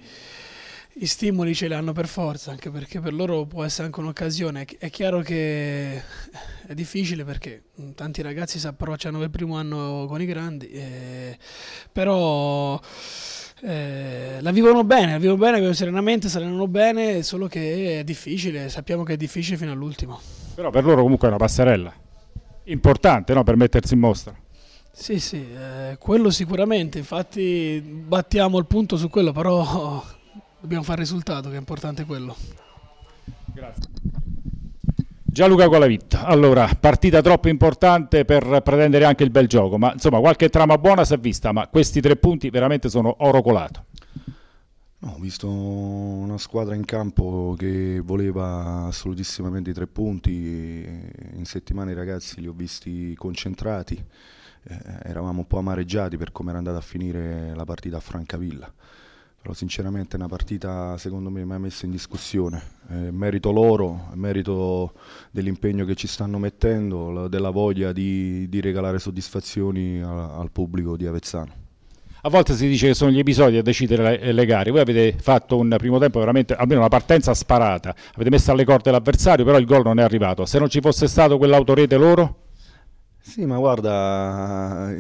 i stimoli ce li hanno per forza, anche perché per loro può essere anche un'occasione. È chiaro che è difficile perché tanti ragazzi si approcciano per primo anno con i grandi, eh, però eh, la vivono bene, la vivono bene serenamente, si allenano bene, solo che è difficile, sappiamo che è difficile fino all'ultimo. Però per loro comunque è una passerella importante no? per mettersi in mostra. Sì, sì, eh, quello sicuramente, infatti battiamo il punto su quello, però dobbiamo fare il risultato, che è importante quello. Grazie. Gianluca Colavitta, allora partita troppo importante per pretendere anche il bel gioco, ma insomma qualche trama buona si è vista, ma questi tre punti veramente sono oro colato. No, ho visto una squadra in campo che voleva assolutissimamente i tre punti, in settimana i ragazzi li ho visti concentrati, eh, eravamo un po' amareggiati per come era andata a finire la partita a Francavilla però sinceramente è una partita secondo me mai messa in discussione, eh, merito loro, merito dell'impegno che ci stanno mettendo, della voglia di, di regalare soddisfazioni al, al, pubblico di Avezzano. A volte si dice che sono gli episodi a decidere le, le, gare, voi avete fatto un primo tempo veramente, almeno una partenza sparata, avete messo alle corde l'avversario, però il gol non è arrivato, se non ci fosse stato quell'autorete loro? Sì, ma guarda,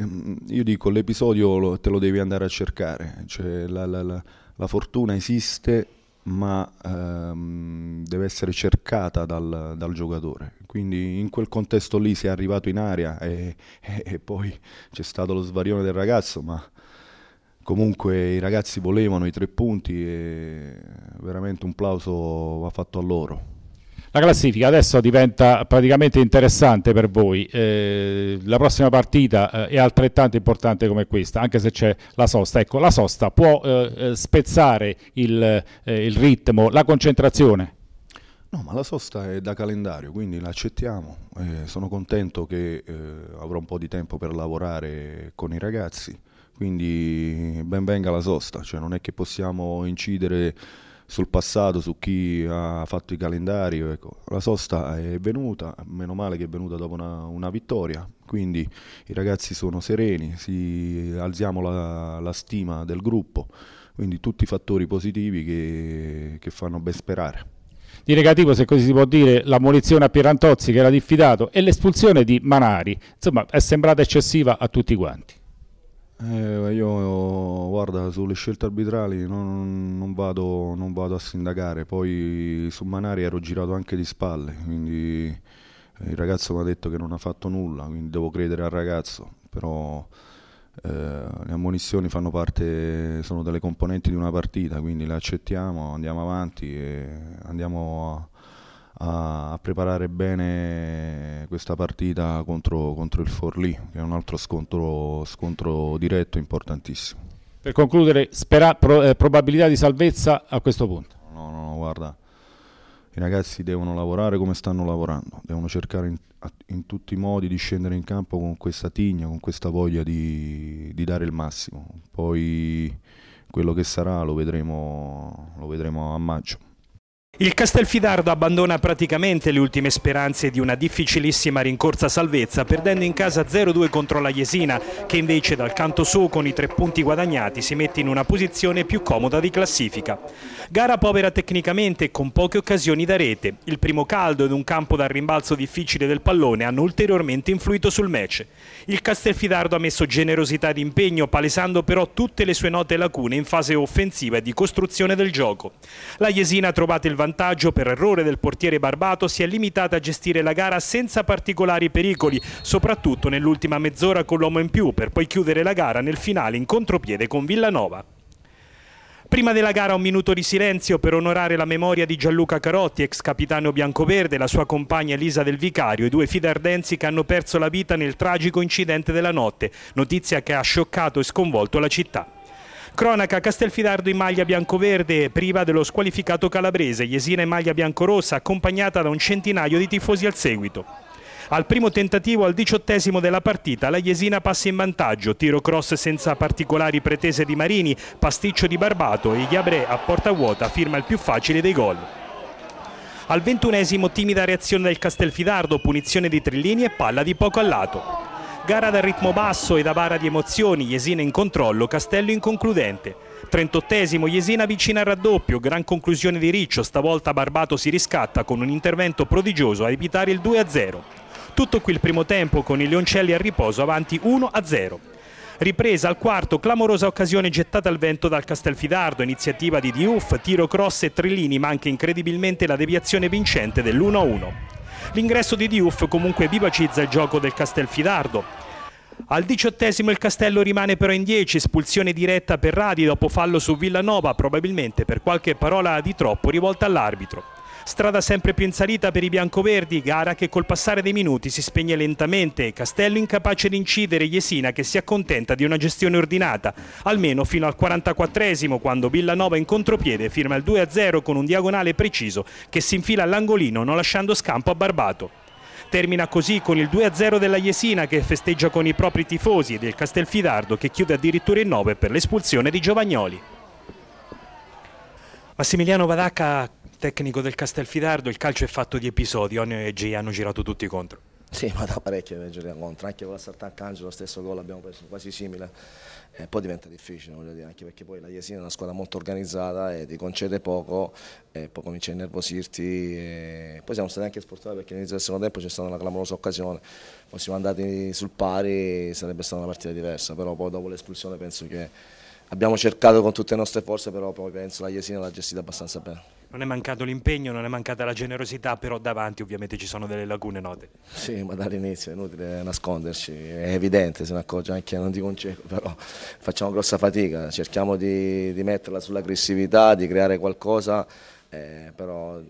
io dico, l'episodio te lo devi andare a cercare, cioè, la, la, la, la, fortuna esiste, ma ehm, deve essere cercata dal, dal, giocatore. Quindi in quel contesto lì si è arrivato in aria e, e, e poi c'è stato lo svarione del ragazzo, ma comunque i ragazzi volevano i tre punti e veramente un plauso va fatto a loro. La classifica adesso diventa praticamente interessante per voi, eh, la prossima partita eh, è altrettanto importante come questa, anche se c'è la sosta. Ecco, la sosta può eh, eh spezzare il, eh, il ritmo, la concentrazione? No, ma la sosta è da calendario, quindi l'accettiamo. Eh, sono contento che eh, avrò un po' di tempo per lavorare con i ragazzi, quindi ben venga la sosta, cioè non è che possiamo incidere sul passato, su chi ha fatto i calendari. Ecco. La sosta è venuta, meno male che è venuta dopo una, una vittoria, quindi i ragazzi sono sereni, si, alziamo la, la, stima del gruppo, quindi tutti fattori positivi che, che fanno ben sperare. Di negativo, se così si può dire, la munizione a Pierantozzi che era diffidato e l'espulsione di Manari, insomma è sembrata eccessiva a tutti quanti. Eh, io guarda sulle scelte arbitrali non, non, vado, non, vado, a sindacare, poi su Manari ero girato anche di spalle, quindi eh, il ragazzo mi ha detto che non ha fatto nulla, quindi devo credere al ragazzo, però eh, le ammonizioni fanno parte, sono delle componenti di una partita, quindi le accettiamo, andiamo avanti e andiamo a a, preparare bene questa partita contro, contro, il Forlì, che è un altro scontro, scontro diretto importantissimo. Per concludere, spera, pro, eh, probabilità di salvezza a questo punto? No, no, no, guarda, i ragazzi devono lavorare come stanno lavorando, devono cercare in, in, tutti i modi di scendere in campo con questa tigna, con questa voglia di, di dare il massimo. Poi quello che sarà lo vedremo, lo vedremo a maggio. Il Castelfidardo abbandona praticamente le ultime speranze di una difficilissima rincorsa salvezza, perdendo in casa 0-2 contro la Jesina, che invece dal canto suo con i tre punti guadagnati si mette in una posizione più comoda di classifica. Gara povera tecnicamente e con poche occasioni da rete. Il primo caldo ed un campo dal rimbalzo difficile del pallone hanno ulteriormente influito sul match. Il Castelfidardo ha messo generosità di impegno, palesando però tutte le sue note lacune in fase offensiva e di costruzione del gioco. La Jesina ha trovato il vantaggio per errore del portiere Barbato si è limitata a gestire la gara senza particolari pericoli, soprattutto nell'ultima mezz'ora con l'uomo in più, per poi chiudere la gara nel finale in contropiede con Villanova. Prima della gara un minuto di silenzio per onorare la memoria di Gianluca Carotti, ex capitano biancoverde, la sua compagna Elisa del Vicario, i due fidardensi che hanno perso la vita nel tragico incidente della notte, notizia che ha scioccato e sconvolto la città. Cronaca Castelfidardo in maglia biancoverde, priva dello squalificato calabrese, Jesina in maglia biancorossa, accompagnata da un centinaio di tifosi al seguito. Al primo tentativo, al diciottesimo della partita, la Jesina passa in vantaggio, tiro cross senza particolari pretese di Marini, pasticcio di Barbato e Iabré a porta vuota firma il più facile dei gol. Al ventunesimo timida reazione del Castelfidardo, punizione di Trillini e palla di poco a lato. Gara dal ritmo basso e da bara di emozioni, Jesina in controllo, Castello inconcludente. 38esimo Jesina vicina al raddoppio, gran conclusione di Riccio, stavolta Barbato si riscatta con un intervento prodigioso a evitare il 2-0. Tutto qui il primo tempo con i Leoncelli a riposo avanti 1-0. Ripresa al quarto, clamorosa occasione gettata al vento dal Castelfidardo, iniziativa di Diouf, tiro cross e Trillini, ma anche incredibilmente la deviazione vincente dell'1-1. L'ingresso di Diouf comunque vivacizza il gioco del Castelfidardo. Al diciottesimo il Castello rimane però in 10, espulsione diretta per Radi dopo fallo su Villanova, probabilmente per qualche parola di troppo rivolta all'arbitro. Strada sempre più in salita per i biancoverdi, gara che col passare dei minuti si spegne lentamente, Castello incapace di incidere Jesina che si accontenta di una gestione ordinata, almeno fino al 44esimo quando Villanova in contropiede firma il 2-0 con un diagonale preciso che si infila all'angolino non lasciando scampo a Barbato. Termina così con il 2-0 della Jesina che festeggia con i propri tifosi e del Castelfidardo che chiude addirittura in 9 per l'espulsione di Giovagnoli. Massimiliano Vadacca, tecnico del Castelfidardo, il calcio è fatto di episodi, Onio e G hanno girato tutti contro. Sì, ma da parecchio per girare contro, anche con la Sartacangelo lo stesso gol abbiamo preso quasi simile, e poi diventa difficile, voglio dire, anche perché poi la Jesina è una squadra molto organizzata e ti concede poco e poi comincia a innervosirti, e poi siamo stati anche sfortunati perché all'inizio del secondo tempo c'è stata una clamorosa occasione, poi siamo andati sul pari, sarebbe stata una partita diversa, però poi dopo l'espulsione penso che abbiamo cercato con tutte le nostre forze, però poi penso la Jesina l'ha gestita abbastanza bene. Non è mancato l'impegno, non è mancata la generosità, però davanti ovviamente ci sono delle lacune note. Sì, ma dall'inizio è inutile nasconderci, è evidente, se ne accorge anche non dico un cieco, però facciamo grossa fatica, cerchiamo di, di metterla sull'aggressività, di creare qualcosa, eh, però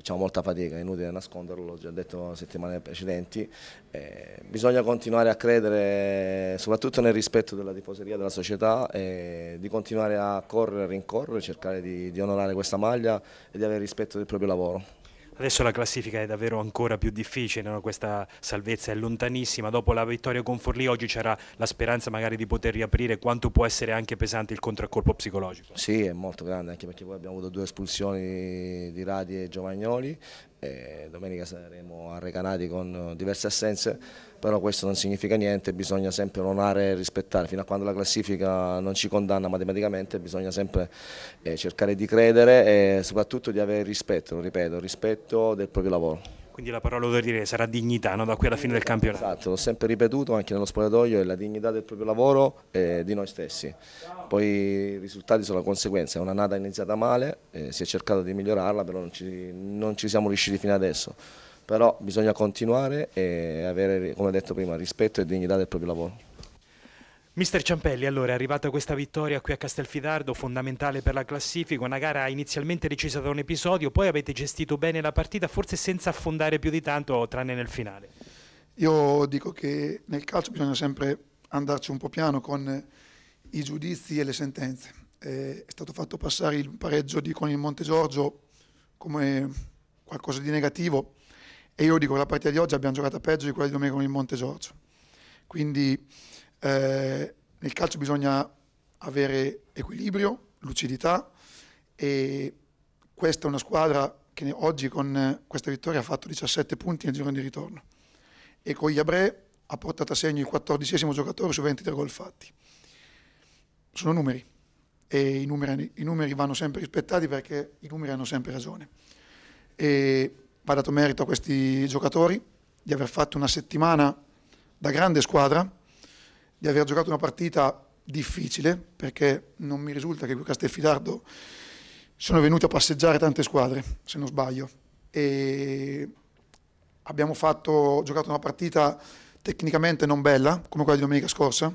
facciamo molta fatica, è inutile nasconderlo, l'ho già detto settimane precedenti, eh, bisogna continuare a credere soprattutto nel rispetto della tifoseria della società, e di continuare a correre, rincorrere, cercare di, di onorare questa maglia e di avere rispetto del proprio lavoro. Adesso la classifica è davvero ancora più difficile, no? questa salvezza è lontanissima, dopo la vittoria con Forlì oggi c'era la speranza magari di poter riaprire, quanto può essere anche pesante il contraccolpo psicologico? Sì, è molto grande, anche perché poi abbiamo avuto due espulsioni di Radi e Giovagnoli, e domenica saremo arrecanati con diverse assenze, però questo non significa niente, bisogna sempre onorare e rispettare, fino a quando la classifica non ci condanna matematicamente bisogna sempre eh, cercare di credere e soprattutto di avere rispetto, ripeto, rispetto del proprio lavoro. Quindi la parola da dire sarà dignità no? da qui alla fine del campionato. Esatto, l'ho sempre ripetuto anche nello spogliatoio, è la dignità del proprio lavoro e di noi stessi. Poi i risultati sono la conseguenza, è un'annata iniziata male, eh, si è cercato di migliorarla, però non ci, non ci siamo riusciti fino adesso. Però bisogna continuare e avere, come detto prima, rispetto e dignità del proprio lavoro. Mister Ciampelli, allora è arrivata questa vittoria qui a Castelfidardo, fondamentale per la classifica, una gara inizialmente decisa da un episodio, poi avete gestito bene la partita, forse senza affondare più di tanto, tranne nel finale. Io dico che nel calcio bisogna sempre andarci un po' piano con i giudizi e le sentenze. È stato fatto passare il pareggio di, con il Monte Giorgio come qualcosa di negativo e io dico che la partita di oggi abbiamo giocato peggio di quella di domenica con il Monte Giorgio. Quindi eh, nel calcio bisogna avere equilibrio, lucidità e questa è una squadra che oggi con questa vittoria ha fatto 17 punti nel giro di ritorno e con Iabré ha portato a segno il 14 giocatore su 23 gol fatti. Sono numeri e i numeri, i numeri vanno sempre rispettati perché i numeri hanno sempre ragione. E va dato merito a questi giocatori di aver fatto una settimana da grande squadra, di aver giocato una partita difficile, perché non mi risulta che qui a Castelfidardo sono venuti a passeggiare tante squadre, se non sbaglio. E abbiamo fatto, giocato una partita tecnicamente non bella, come quella di domenica scorsa.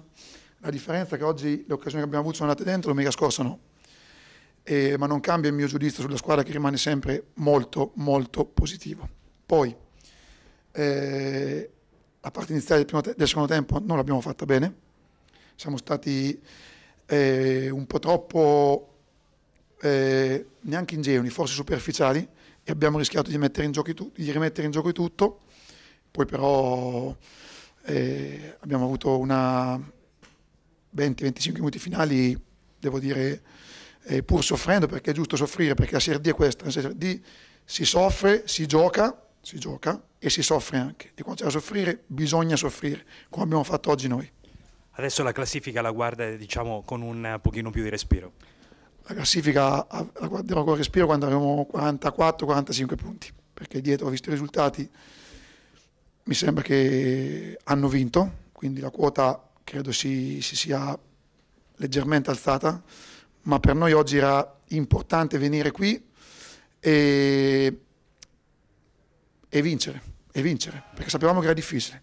La differenza è che oggi le occasioni che abbiamo avuto sono andate dentro, domenica scorsa no. E, ma non cambia il mio giudizio sulla squadra che rimane sempre molto, molto positivo. Poi, eh, la parte iniziale del, te- del, secondo tempo non l'abbiamo fatta bene, siamo stati eh, un po' troppo eh, neanche ingenui, forse superficiali e abbiamo rischiato di, tu- di rimettere in gioco tutto, poi però eh, abbiamo avuto una 20-25 minuti finali, devo dire, eh, pur soffrendo, perché è giusto soffrire, perché la Serie D è questa, nel senso di si soffre, si gioca, si gioca e si soffre anche. E quando c'è da soffrire, bisogna soffrire, come abbiamo fatto oggi noi. Adesso la classifica la guarda diciamo, con un pochino più di respiro. la classifica la guarderò con respiro quando avremo 44-45 punti, perché dietro ho visto i risultati, mi sembra che hanno vinto, quindi la quota credo si, si sia leggermente alzata, ma per noi oggi era importante venire qui e, e vincere, e vincere, perché sapevamo che era difficile.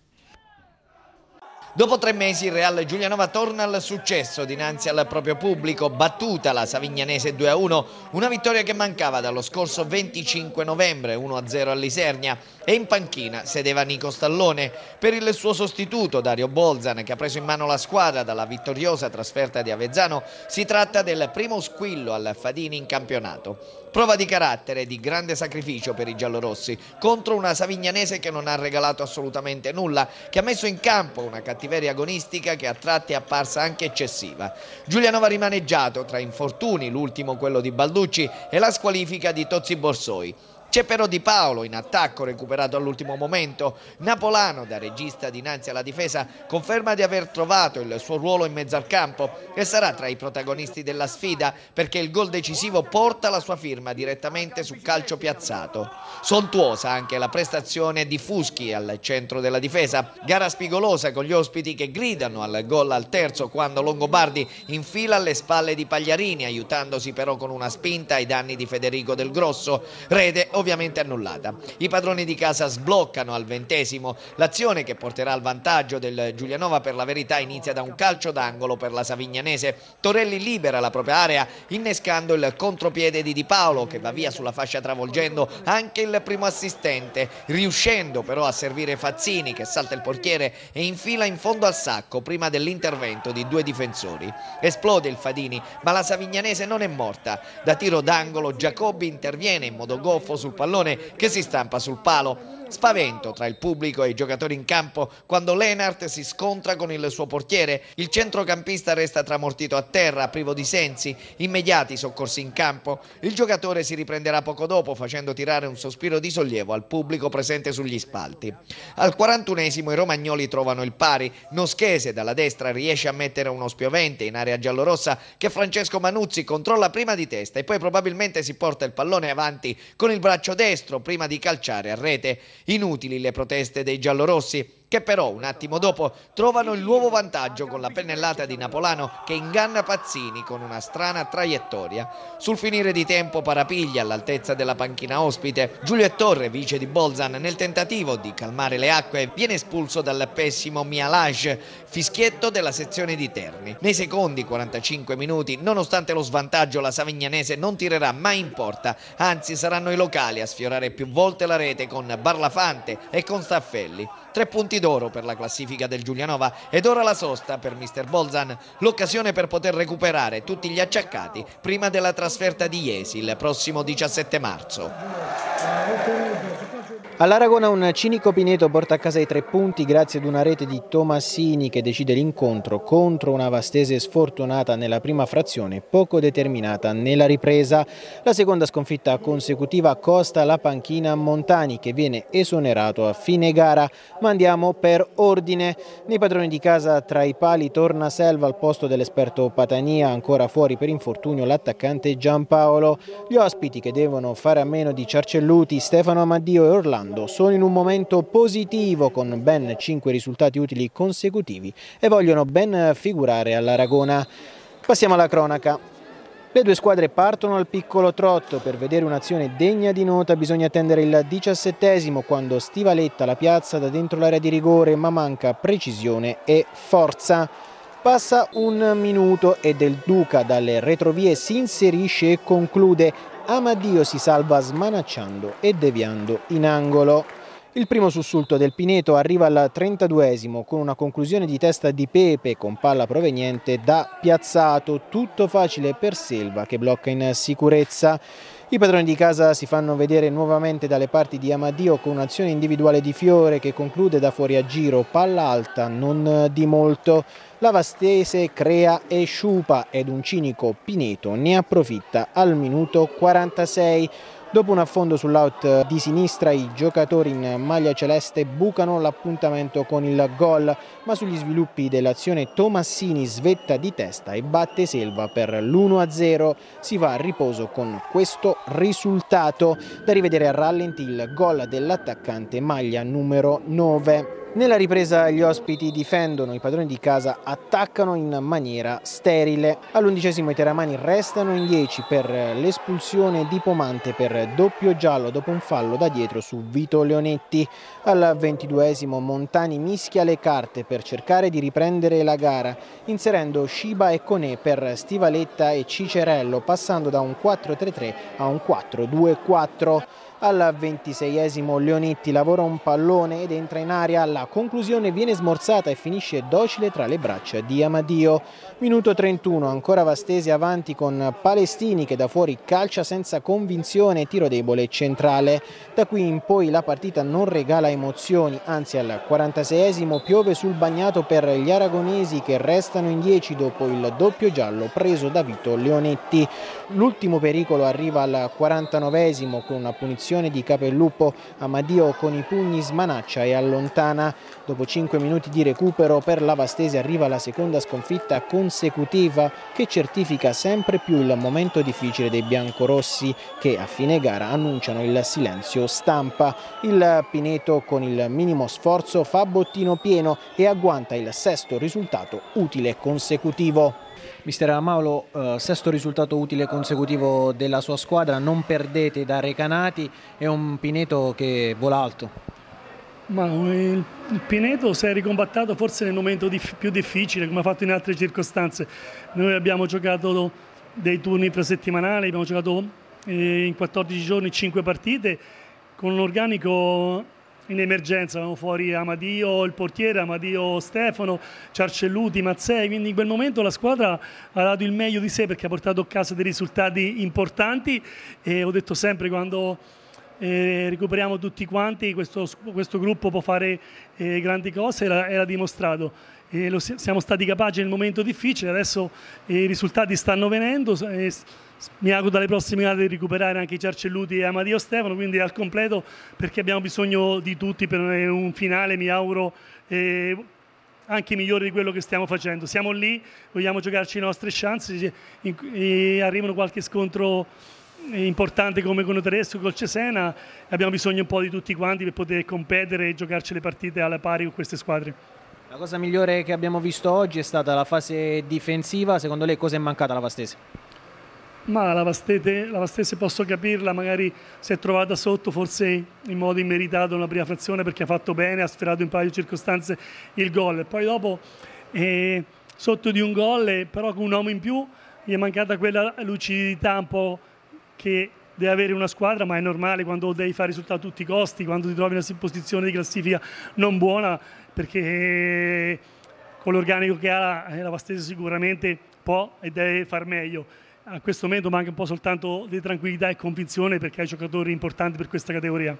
Dopo tre mesi il Real Giulianova torna al successo dinanzi al proprio pubblico, battuta la Savignanese 2-1, una vittoria che mancava dallo scorso 25 novembre 1-0 all'Isernia e in panchina sedeva Nico Stallone per il suo sostituto Dario Bolzan che ha preso in mano la squadra dalla vittoriosa trasferta di Avezzano, si tratta del primo squillo al Fadini in campionato. Prova di carattere di grande sacrificio per i giallorossi contro una Savignanese che non ha regalato assolutamente nulla, che ha messo in campo una cattiveria agonistica che a tratti è apparsa anche eccessiva. Giulianova rimaneggiato tra infortuni, l'ultimo quello di Balducci e la squalifica di Tozzi Borsoi. C'è però Di Paolo in attacco recuperato all'ultimo momento. Napolano da regista dinanzi alla difesa conferma di aver trovato il suo ruolo in mezzo al campo e sarà tra i protagonisti della sfida perché il gol decisivo porta la sua firma direttamente su calcio piazzato. Sontuosa anche la prestazione di Fuschi al centro della difesa. Gara spigolosa con gli ospiti che gridano al gol al terzo quando Longobardi infila alle spalle di Pagliarini aiutandosi però con una spinta ai danni di Federico del Grosso. Rede ovviamente annullata. I padroni di casa sbloccano al ventesimo. L'azione che porterà al vantaggio del Giulianova per la verità inizia da un calcio d'angolo per la Savignanese. Torelli libera la propria area innescando il contropiede di Di Paolo che va via sulla fascia travolgendo anche il primo assistente, riuscendo però a servire Fazzini che salta il portiere e infila in fondo al sacco prima dell'intervento di due difensori. Esplode il Fadini, ma la Savignanese non è morta. Da tiro d'angolo Giacobbi interviene in modo goffo sul pallone che si stampa sul palo. Spavento tra il pubblico e i giocatori in campo quando Lenart si scontra con il suo portiere. Il centrocampista resta tramortito a terra, privo di sensi. Immediati soccorsi in campo. Il giocatore si riprenderà poco dopo facendo tirare un sospiro di sollievo al pubblico presente sugli spalti. Al 41esimo i romagnoli trovano il pari. Noschese dalla destra riesce a mettere uno spiovente in area giallorossa che Francesco Manuzzi controlla prima di testa e poi probabilmente si porta il pallone avanti con il braccio destro prima di calciare a rete. Inutili le proteste dei giallorossi che però un attimo dopo trovano il nuovo vantaggio con la pennellata di Napolano che inganna Pazzini con una strana traiettoria. Sul finire di tempo parapiglia all'altezza della panchina ospite. Giulio Torre, vice di Bolzan, nel tentativo di calmare le acque, viene espulso dal pessimo Mialage, fischietto della sezione di Terni. Nei secondi 45 minuti, nonostante lo svantaggio, la Savignanese non tirerà mai in porta, anzi saranno i locali a sfiorare più volte la rete con Barlafante e con Staffelli. Tre punti d'oro per la classifica del Giulianova ed ora la sosta per Mister Bolzan, l'occasione per poter recuperare tutti gli acciaccati prima della trasferta di Iesi il prossimo 17 marzo. All'Aragona un cinico Pineto porta a casa i tre punti grazie ad una rete di Tomassini che decide l'incontro contro una Vastese sfortunata nella prima frazione, poco determinata nella ripresa. La seconda sconfitta consecutiva costa la panchina Montani che viene esonerato a fine gara. Ma andiamo per ordine. Nei padroni di casa tra i pali torna Selva al posto dell'esperto Patania, ancora fuori per infortunio l'attaccante Giampaolo. Gli ospiti che devono fare a meno di Ciarcelluti, Stefano Amaddio e Orlando sono in un momento positivo con ben 5 risultati utili consecutivi e vogliono ben figurare all'Aragona. Passiamo alla cronaca. Le due squadre partono al piccolo trotto, per vedere un'azione degna di nota bisogna attendere il diciassettesimo quando Stivaletta la piazza da dentro l'area di rigore ma manca precisione e forza. Passa un minuto e Del Duca dalle retrovie si inserisce e conclude Amadio si salva smanacciando e deviando in angolo. Il primo sussulto del Pineto arriva al 32esimo con una conclusione di testa di Pepe con palla proveniente da Piazzato, tutto facile per Selva che blocca in sicurezza. I padroni di casa si fanno vedere nuovamente dalle parti di Amadio con un'azione individuale di Fiore che conclude da fuori a giro, palla alta, non di molto. La Vastese crea e sciupa ed un cinico Pineto ne approfitta al minuto 46. Dopo un affondo sull'out di sinistra i giocatori in maglia celeste bucano l'appuntamento con il gol, ma sugli sviluppi dell'azione Tomassini svetta di testa e batte Selva per l'1-0. Si va a riposo con questo risultato. Da rivedere a rallenti il gol dell'attaccante maglia numero 9. Nella ripresa gli ospiti difendono, i padroni di casa attaccano in maniera sterile. All'undicesimo i teramani restano in 10 per l'espulsione di Pomante per doppio giallo dopo un fallo da dietro su Vito Leonetti. Al ventiduesimo Montani mischia le carte per cercare di riprendere la gara, inserendo Shiba e Conè per Stivaletta e Cicerello, passando da un 4-3-3 a un 4-2-4. Al ventiseiesimo Leonetti lavora un pallone ed entra in aria, la conclusione viene smorzata e finisce docile tra le braccia di Amadio. Minuto 31, ancora Vastesi avanti con Palestini che da fuori calcia senza convinzione, tiro debole centrale. Da qui in poi la partita non regala emozioni, anzi al 46esimo piove sul bagnato per gli aragonesi che restano in 10 dopo il doppio giallo preso da Vito Leonetti. L'ultimo pericolo arriva al 49esimo con una punizione di Capellupo, Amadio con i pugni smanaccia e allontana. Dopo 5 minuti di recupero per la Vastese arriva la seconda sconfitta consecutiva che certifica sempre più il momento difficile dei biancorossi che a fine gara annunciano il silenzio stampa. Il Pineto con il minimo sforzo fa bottino pieno e agguanta il sesto risultato utile consecutivo. Mister Amaolo, eh, sesto risultato utile consecutivo della sua squadra, non perdete da Recanati, è un Pineto che vola alto. Ma il, il Pineto si è ricombattato forse nel momento dif- più difficile, come ha fatto in altre circostanze. Noi abbiamo giocato dei turni infrasettimanali, abbiamo giocato eh, in 14 giorni 5 partite con un organico in emergenza, avevamo fuori Amadio, il portiere, Amadio Stefano, Ciarcelluti, Mazzei, quindi in quel momento la squadra ha dato il meglio di sé perché ha portato a casa dei risultati importanti e ho detto sempre quando eh, recuperiamo tutti quanti, questo, questo, gruppo può fare eh, grandi cose, era, era dimostrato. E lo, siamo stati capaci nel momento difficile, adesso eh, i risultati stanno venendo, mi auguro dalle prossime gare di recuperare anche i Ciarcelluti e Amadio Stefano, quindi al completo perché abbiamo bisogno di tutti per un finale, mi auguro eh, anche migliore di quello che stiamo facendo. Siamo lì, vogliamo giocarci le nostre chance arrivano qualche scontro importante come con Tedesco col Cesena abbiamo bisogno un po' di tutti quanti per poter competere e giocarci le partite alla pari con queste squadre. La cosa migliore che abbiamo visto oggi è stata la fase difensiva, secondo lei cosa è mancata alla Vastese? Ma la Vastese, la Vastese posso capirla, magari si è trovata sotto forse in modo immeritato nella prima frazione perché ha fatto bene, ha sferato in paio di circostanze il gol e poi dopo eh, sotto di un gol però con un uomo in più gli è mancata quella lucidità un po' che deve avere una squadra, ma è normale quando devi fare risultato a tutti i costi, quando ti trovi in una posizione di classifica non buona, perché con l'organico che ha la Vastese sicuramente può e deve far meglio. A questo momento manca un po' soltanto di tranquillità e convinzione perché hai giocatori importanti per questa categoria.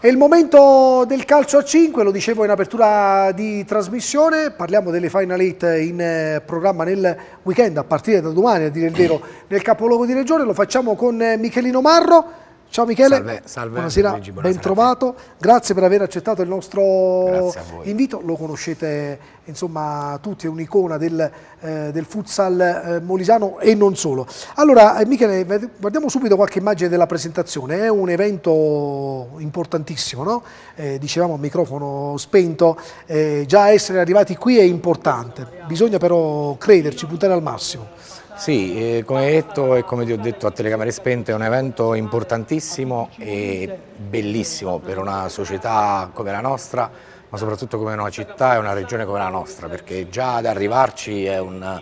È il momento del calcio a 5, lo dicevo in apertura di trasmissione, parliamo delle Final 8 in eh, programma nel weekend a partire da domani, a dire il vero, nel capoluogo di regione, lo facciamo con eh, Michelino Marro. Ciao Michele, salve, salve, buonasera, Luigi, ben trovato, grazie per aver accettato il nostro invito, lo conoscete insomma tutti, è un'icona del, eh, del, futsal eh, molisano e non solo. Allora eh, Michele, guardiamo subito qualche immagine della presentazione, è un evento importantissimo, no? Eh, dicevamo a microfono spento, eh, già essere arrivati qui è importante, bisogna però crederci, puntare al massimo. Sì, eh, come detto e come ti ho detto a telecamere spente è un evento importantissimo e bellissimo per una società come la nostra, ma soprattutto come una città e una regione come la nostra, perché già ad arrivarci è, un,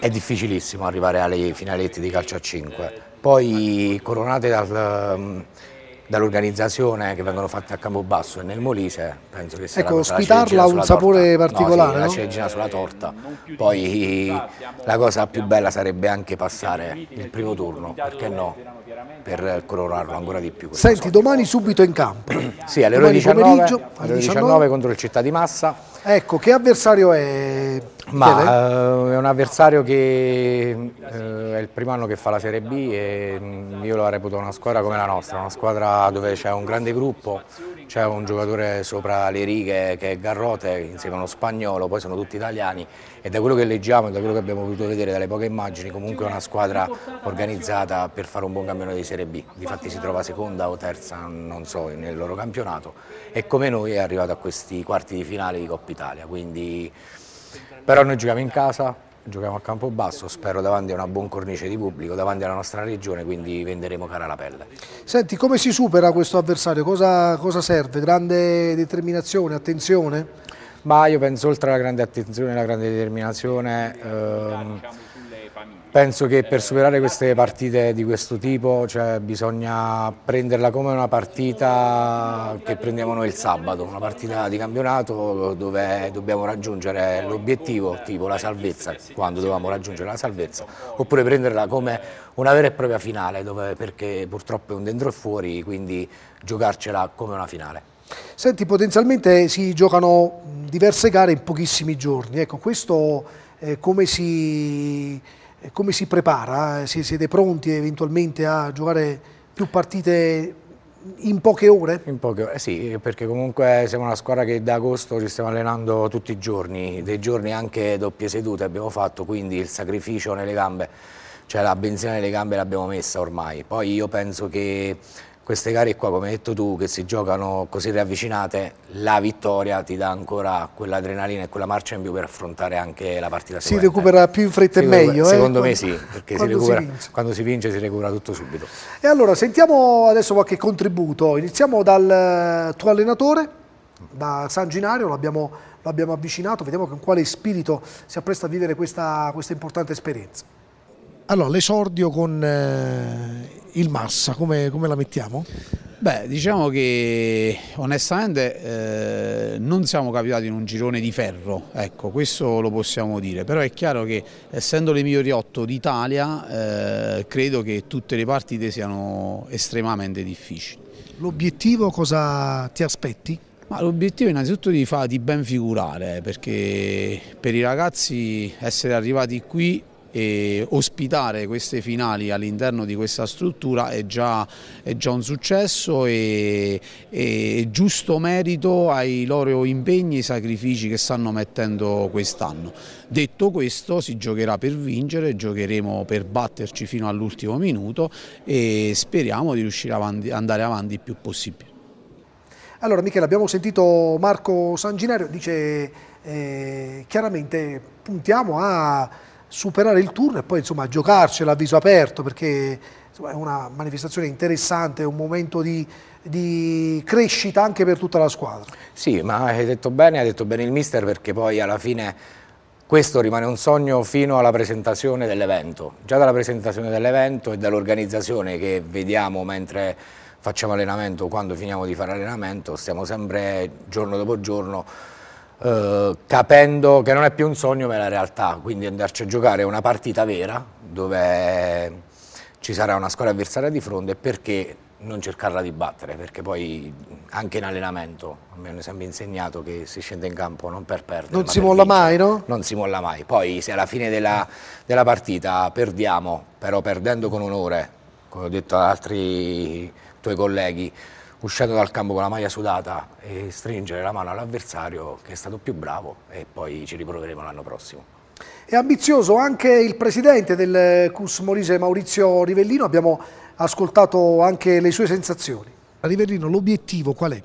è difficilissimo arrivare alle finaletti di calcio a 5. Poi coronate dal, dall'organizzazione che vengono fatte a Campobasso e nel Molise, penso che sia ecco, la, ospitarla ha un sapore torta. particolare. No, no? sì, la ciliegina sulla torta. Poi la cosa più bella sarebbe anche passare il primo turno, perché no? Per coronarlo ancora di più. Senti, domani subito in campo. sì, alle ore 19, alle 19 contro il Città di Massa. Ecco, che avversario è? Ma eh, è un avversario che eh, è il primo anno che fa la Serie B e mm, io la reputo una squadra come la nostra, una squadra dove c'è un grande gruppo, c'è un giocatore sopra le righe che è Garrote insieme a uno spagnolo, poi sono tutti italiani e da quello che leggiamo e da quello che abbiamo potuto vedere dalle poche immagini comunque è una squadra organizzata per fare un buon campionato di Serie B, difatti si trova seconda o terza, non so, nel loro campionato e come noi è arrivato a questi quarti di finale di Coppa Italia, quindi però noi giochiamo in casa, giochiamo a campo basso, spero davanti a una buona cornice di pubblico, davanti alla nostra regione, quindi venderemo cara la pelle. Senti, come si supera questo avversario? Cosa, cosa serve? Grande determinazione, attenzione? Ma io penso oltre alla grande attenzione e alla grande determinazione, ehm, penso che per superare queste partite di questo tipo cioè, bisogna prenderla come una partita che prendiamo noi il sabato, una partita di campionato dove dobbiamo raggiungere l'obiettivo, tipo la salvezza, quando dovevamo raggiungere la salvezza, oppure prenderla come una vera e propria finale, dove, perché purtroppo è un dentro e fuori, quindi giocarcela come una finale. Senti, potenzialmente si giocano diverse gare in pochissimi giorni, ecco, questo eh, come si come si prepara? Siete pronti eventualmente a giocare più partite in poche ore? In poche ore, sì, perché comunque siamo una squadra che da agosto ci stiamo allenando tutti i giorni, dei giorni anche doppie sedute abbiamo fatto, quindi il sacrificio nelle gambe, cioè la benzina nelle gambe l'abbiamo messa ormai. Poi io penso che queste gare qua, come hai detto tu, che si giocano così ravvicinate, la vittoria ti dà ancora quell'adrenalina e quella marcia in più per affrontare anche la partita si seguente. Si recupera più in fretta e meglio? Secondo eh? me sì, perché quando si, recupera, si quando si vince si recupera tutto subito. E allora sentiamo adesso qualche contributo, iniziamo dal tuo allenatore, da San Ginario, l'abbiamo avvicinato, vediamo con quale spirito si appresta a vivere questa, questa importante esperienza. Allora, l'esordio con eh, il Massa, come, come, la mettiamo? Beh, diciamo che onestamente eh, non siamo capitati in un girone di ferro, ecco, questo lo possiamo dire, però è chiaro che essendo le migliori otto d'Italia eh, credo che tutte le partite siano estremamente difficili. L'obiettivo cosa ti aspetti? L'obiettivo innanzitutto di, fa, di ben figurare perché per i ragazzi essere arrivati qui e ospitare queste finali all'interno di questa struttura è già, è già un successo e, e, giusto merito ai loro impegni e sacrifici che stanno mettendo quest'anno. Detto questo si giocherà per vincere, giocheremo per batterci fino all'ultimo minuto e speriamo di riuscire ad andare avanti il più possibile. Allora Michele abbiamo sentito Marco Sanginario, dice eh, chiaramente puntiamo a superare il turno e poi insomma giocarcela a viso aperto perché insomma, è una manifestazione interessante, è un momento di, di, crescita anche per tutta la squadra. Sì, ma hai detto bene, hai detto bene il mister perché poi alla fine questo rimane un sogno fino alla presentazione dell'evento. Già dalla presentazione dell'evento e dall'organizzazione che vediamo mentre facciamo allenamento, quando finiamo di fare allenamento, stiamo sempre giorno dopo giorno eh, capendo che non è più un sogno ma è la realtà, quindi andarci a giocare una partita vera dove ci sarà una squadra avversaria di fronte perché non cercarla di battere, perché poi anche in allenamento mi hanno sempre insegnato che si scende in campo non per perdere. Non si molla vincere. mai, no? Non si molla mai. Poi se alla fine della, della partita perdiamo, però perdendo con onore, come ho detto ad altri tuoi colleghi, uscendo dal campo con la maglia sudata e stringere la mano all'avversario che è stato più bravo e poi ci riproveremo l'anno prossimo. È ambizioso anche il presidente del CUS Molise Maurizio Rivellino, abbiamo ascoltato anche le sue sensazioni. Rivellino, l'obiettivo qual è?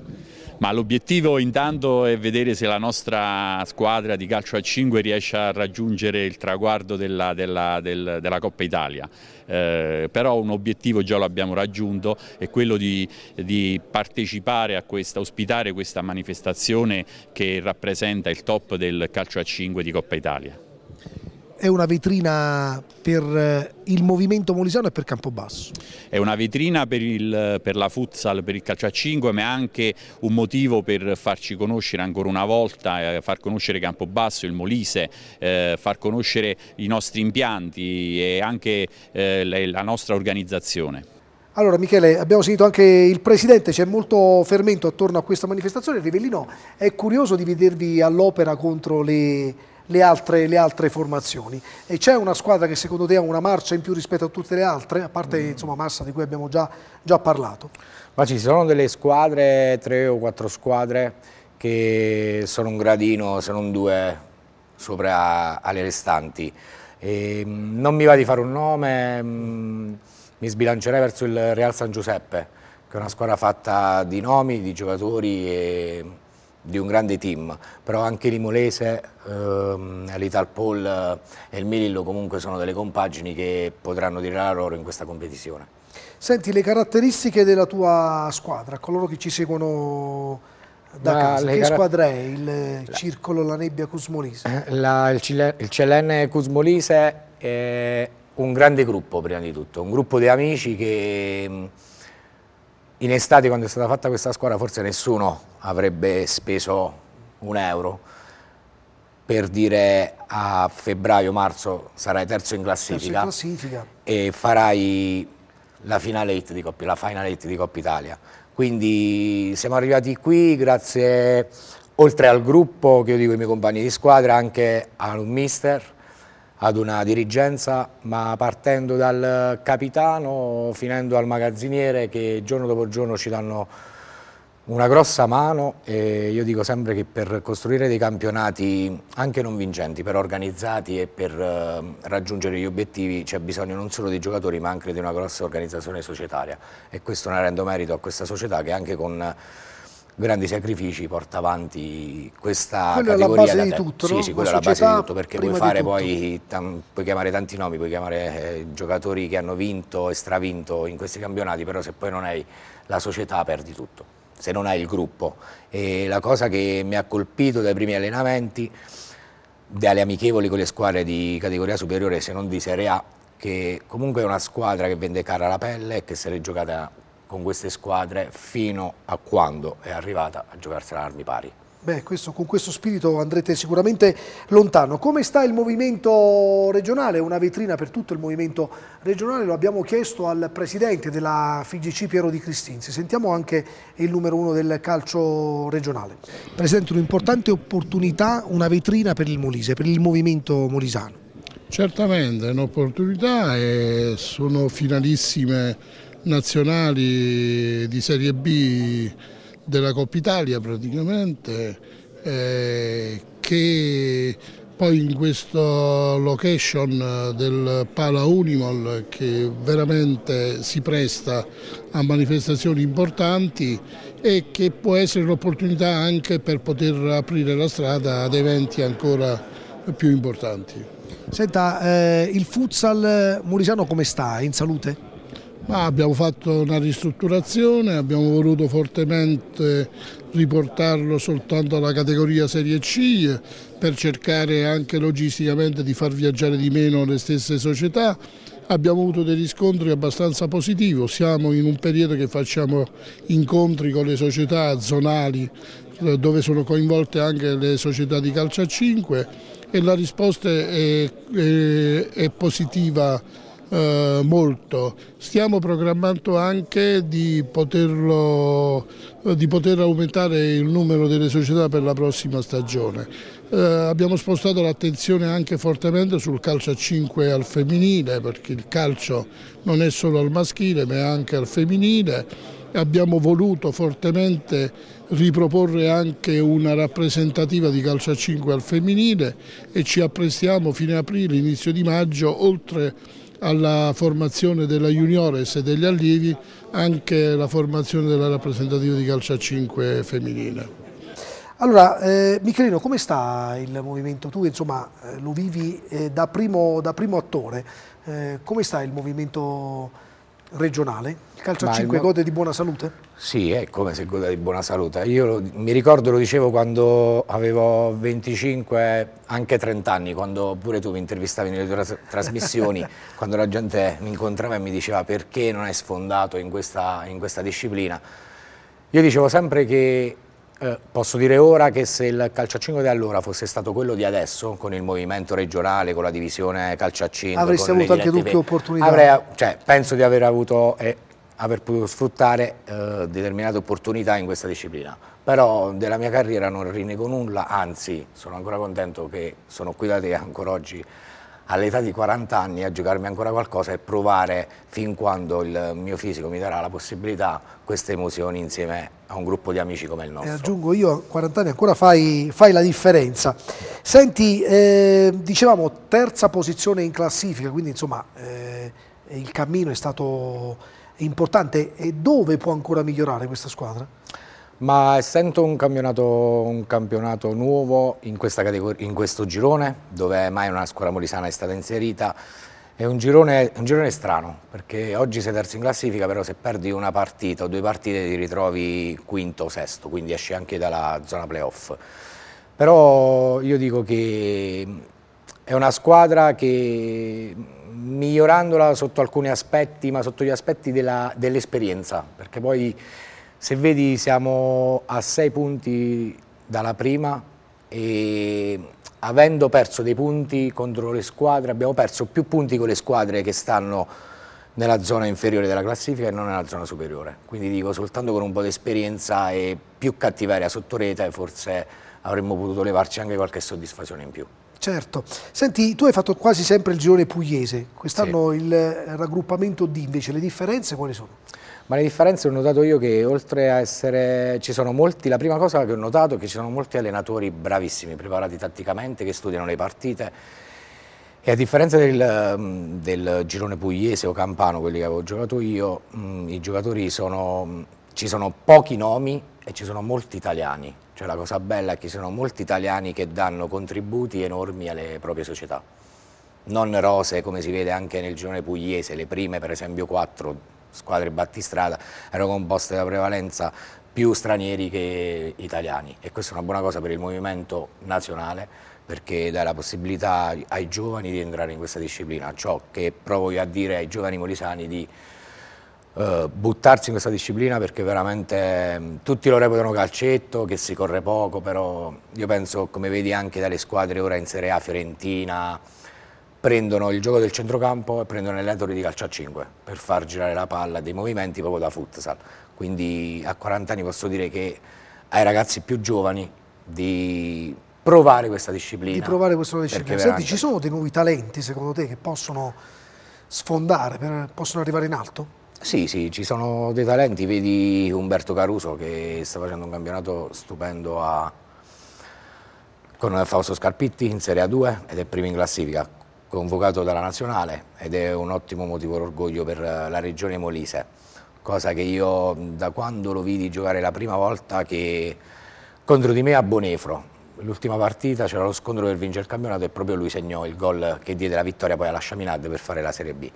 Ma l'obiettivo intanto è vedere se la nostra squadra di calcio a 5 riesce a raggiungere il traguardo della, della, del, della Coppa Italia. Eh, però un obiettivo già lo abbiamo raggiunto, è quello di, di partecipare a questa, ospitare questa manifestazione che rappresenta il top del calcio a 5 di Coppa Italia è una vetrina per eh, il movimento molisano e per Campobasso? È una vetrina per, il, per, la futsal, per il calcio a 5, ma è anche un motivo per farci conoscere ancora una volta, eh, far conoscere Campobasso, il Molise, eh, far conoscere i nostri impianti e anche eh, la nostra organizzazione. Allora Michele, abbiamo sentito anche il Presidente, c'è molto fermento attorno a questa manifestazione, Rivellino è curioso di vedervi all'opera contro le le altre, le altre formazioni. E c'è una squadra che secondo te ha una marcia in più rispetto a tutte le altre, a parte insomma, Massa di cui abbiamo già, già parlato? Ma ci sono delle squadre, tre o quattro squadre, che sono un gradino, se non due, sopra alle restanti. E, mm, non mi va di fare un nome, mm, mi sbilancerei verso il Real San Giuseppe, che è una squadra fatta di nomi, di giocatori e di un grande team, però anche l'Imolese, ehm, l'Italpol e il Milillo comunque sono delle compagini che potranno dire la loro in questa competizione. Senti le caratteristiche della tua squadra, coloro che ci seguono da Ma casa, che cara- squadra è il Circolo La Nebbia Cusmolise? La- il, Cile- il CLN Cusmolise è un grande gruppo prima di tutto, un gruppo di amici che mh, in estate quando è stata fatta questa squadra forse nessuno avrebbe speso un euro per dire a febbraio-marzo sarai terzo in Terzo in classifica classifica. e farai la finale hit di Coppa, la final hit di Coppa Italia. Quindi siamo arrivati qui grazie, oltre al gruppo che io dico i miei compagni di squadra, anche a un mister, ad una dirigenza, ma partendo dal capitano, finendo al magazziniere che giorno dopo giorno ci danno una grossa mano e io dico sempre che per costruire dei campionati anche non vincenti, però organizzati e per eh, raggiungere gli obiettivi c'è bisogno non solo di giocatori ma anche di una grossa organizzazione societaria. E questo ne rendo merito a questa società che anche con grandi sacrifici porta avanti questa Quello è la categoria base di tutto, Sì, no? sì, La quella è la base di tutto perché puoi fare poi tam- puoi chiamare tanti nomi, puoi chiamare eh, giocatori che hanno vinto e stravinto in questi campionati, però se poi non hai la società perdi tutto, se non hai il gruppo. E la cosa che mi ha colpito dai primi allenamenti, dalle amichevoli con le squadre di categoria superiore, se non di Serie A, che comunque è una squadra che vende cara la pelle e che se l'è giocata con queste squadre fino a quando è arrivata a giocarsela a armi pari. Beh, questo- con questo spirito andrete sicuramente lontano. Come sta il movimento regionale? Una vetrina per tutto il movimento regionale, lo abbiamo chiesto al presidente della FIGC Piero Di Cristinzi. Sentiamo anche il numero uno del calcio regionale. Presidente, un'importante opportunità, una vetrina per il Molise, per il movimento molisano. Certamente, è un'opportunità e sono finalissime nazionali di Serie B della Coppa Italia praticamente, eh, che poi in questa location del Pala Unimol che veramente si presta a manifestazioni importanti e che può essere un'opportunità anche per poter aprire la strada ad eventi ancora più importanti. Senta, eh, il futsal molisano come sta? È in salute? Ma abbiamo fatto una ristrutturazione, abbiamo voluto fortemente riportarlo soltanto alla categoria Serie C per cercare anche logisticamente di far viaggiare di meno le stesse società. Abbiamo avuto dei riscontri abbastanza positivi, siamo in un periodo che facciamo incontri con le società zonali dove sono coinvolte anche le società di calcio a 5 e la risposta è, è- è positiva eh, molto. Stiamo programmando anche di, poterlo, eh, di poter aumentare il numero delle società per la prossima stagione. Eh, abbiamo spostato l'attenzione anche fortemente sul calcio a 5 al femminile perché il calcio non è solo al maschile ma è anche al femminile. Abbiamo voluto fortemente riproporre anche una rappresentativa di calcio a 5 al femminile e ci apprestiamo fine aprile, inizio di maggio, oltre alla formazione della juniores e degli allievi, anche la formazione della rappresentativa di calcio a 5 femminile. Allora, eh, Michelino, come sta il movimento? Tu insomma eh, lo vivi eh, da, primo, da primo attore, Eh, come sta il movimento regionale? Il calcio a Ma il 5 mo- gode di buona salute? Sì, è come se goda di buona salute. Io lo- mi ricordo, lo dicevo quando avevo 25, anche 30 anni, quando pure tu mi intervistavi nelle tue tras- trasmissioni, quando la gente mi incontrava e mi diceva perché non hai sfondato in questa, in questa disciplina. Io dicevo sempre che, eh, posso dire ora che se il calcio a 5 di allora fosse stato quello di adesso, con il movimento regionale, con la divisione calcio a 5, Avresti le avuto anche tu direttive, più opportunità. avrei- cioè, penso di aver avuto, e aver potuto sfruttare eh, determinate opportunità in questa disciplina. Però della mia carriera non rinnego nulla, anzi sono ancora contento che sono qui da te ancora oggi all'età di 40 anni a giocarmi ancora qualcosa e provare fin quando il mio fisico mi darà la possibilità queste emozioni insieme a un gruppo di amici come il nostro. E aggiungo io, a 40 anni ancora fai, fai la differenza. Senti, eh, dicevamo terza posizione in classifica, quindi insomma eh, il cammino è stato importante e dove può ancora migliorare questa squadra? Ma essendo un campionato, un campionato nuovo in, in, questo girone, dove mai una squadra molisana è stata inserita, è un girone, un girone strano, perché oggi sei terzo in classifica, però se perdi una partita o due partite ti ritrovi quinto o sesto, quindi esci anche dalla zona playoff. Però io dico che è una squadra che migliorandola sotto alcuni aspetti, ma sotto gli aspetti dell'esperienza, perché poi se vedi siamo a sei punti dalla prima e avendo perso dei punti contro le squadre, abbiamo perso più punti con le squadre che stanno nella zona inferiore della classifica e non nella zona superiore. Quindi dico soltanto con un po' di esperienza e più cattiveria sotto rete forse avremmo potuto levarci anche qualche soddisfazione in più. Certo. Senti, tu hai fatto quasi sempre il girone pugliese, quest'anno sì. il raggruppamento D, invece le differenze quali sono? Ma le differenze ho notato io che oltre a essere, ci sono molti, la prima cosa che ho notato è che ci sono molti allenatori bravissimi, preparati tatticamente, che studiano le partite e a differenza del, mm, del girone pugliese o campano, quelli che avevo giocato io, mm, i giocatori sono, ci sono pochi nomi e ci sono molti italiani, cioè la cosa bella è che ci sono molti italiani che danno contributi enormi alle proprie società. Non rose come si vede anche nel girone pugliese, le prime per esempio quattro squadre battistrada erano composte da prevalenza più stranieri che italiani. E questa è una buona cosa per il movimento nazionale perché dà la possibilità ai giovani di entrare in questa disciplina, ciò che provo io a dire ai giovani molisani di uh, buttarsi in questa disciplina perché veramente um, tutti lo reputano calcetto, che si corre poco, però io penso come vedi anche dalle squadre ora in Serie A, Fiorentina, prendono il gioco del centrocampo e prendono allenatori di calcio a 5 per far girare la palla, dei movimenti proprio da futsal. Quindi a 40 anni posso dire che ai ragazzi più giovani di provare questa disciplina. Di provare questa disciplina. Senti, ci sono dei nuovi talenti secondo te che possono sfondare, per, possono arrivare in alto? Sì, sì, ci sono dei talenti, vedi Umberto Caruso che sta facendo un campionato stupendo a... con Fausto Scarpitti in Serie A2 ed è primo in classifica convocato dalla nazionale ed è un ottimo motivo d'orgoglio per la regione Molise, cosa che io da quando lo vidi giocare la prima volta che contro di me a Bonefro, l'ultima partita c'era lo scontro per vincere il campionato e proprio lui segnò il gol che diede la vittoria poi alla Chaminade per fare la Serie B.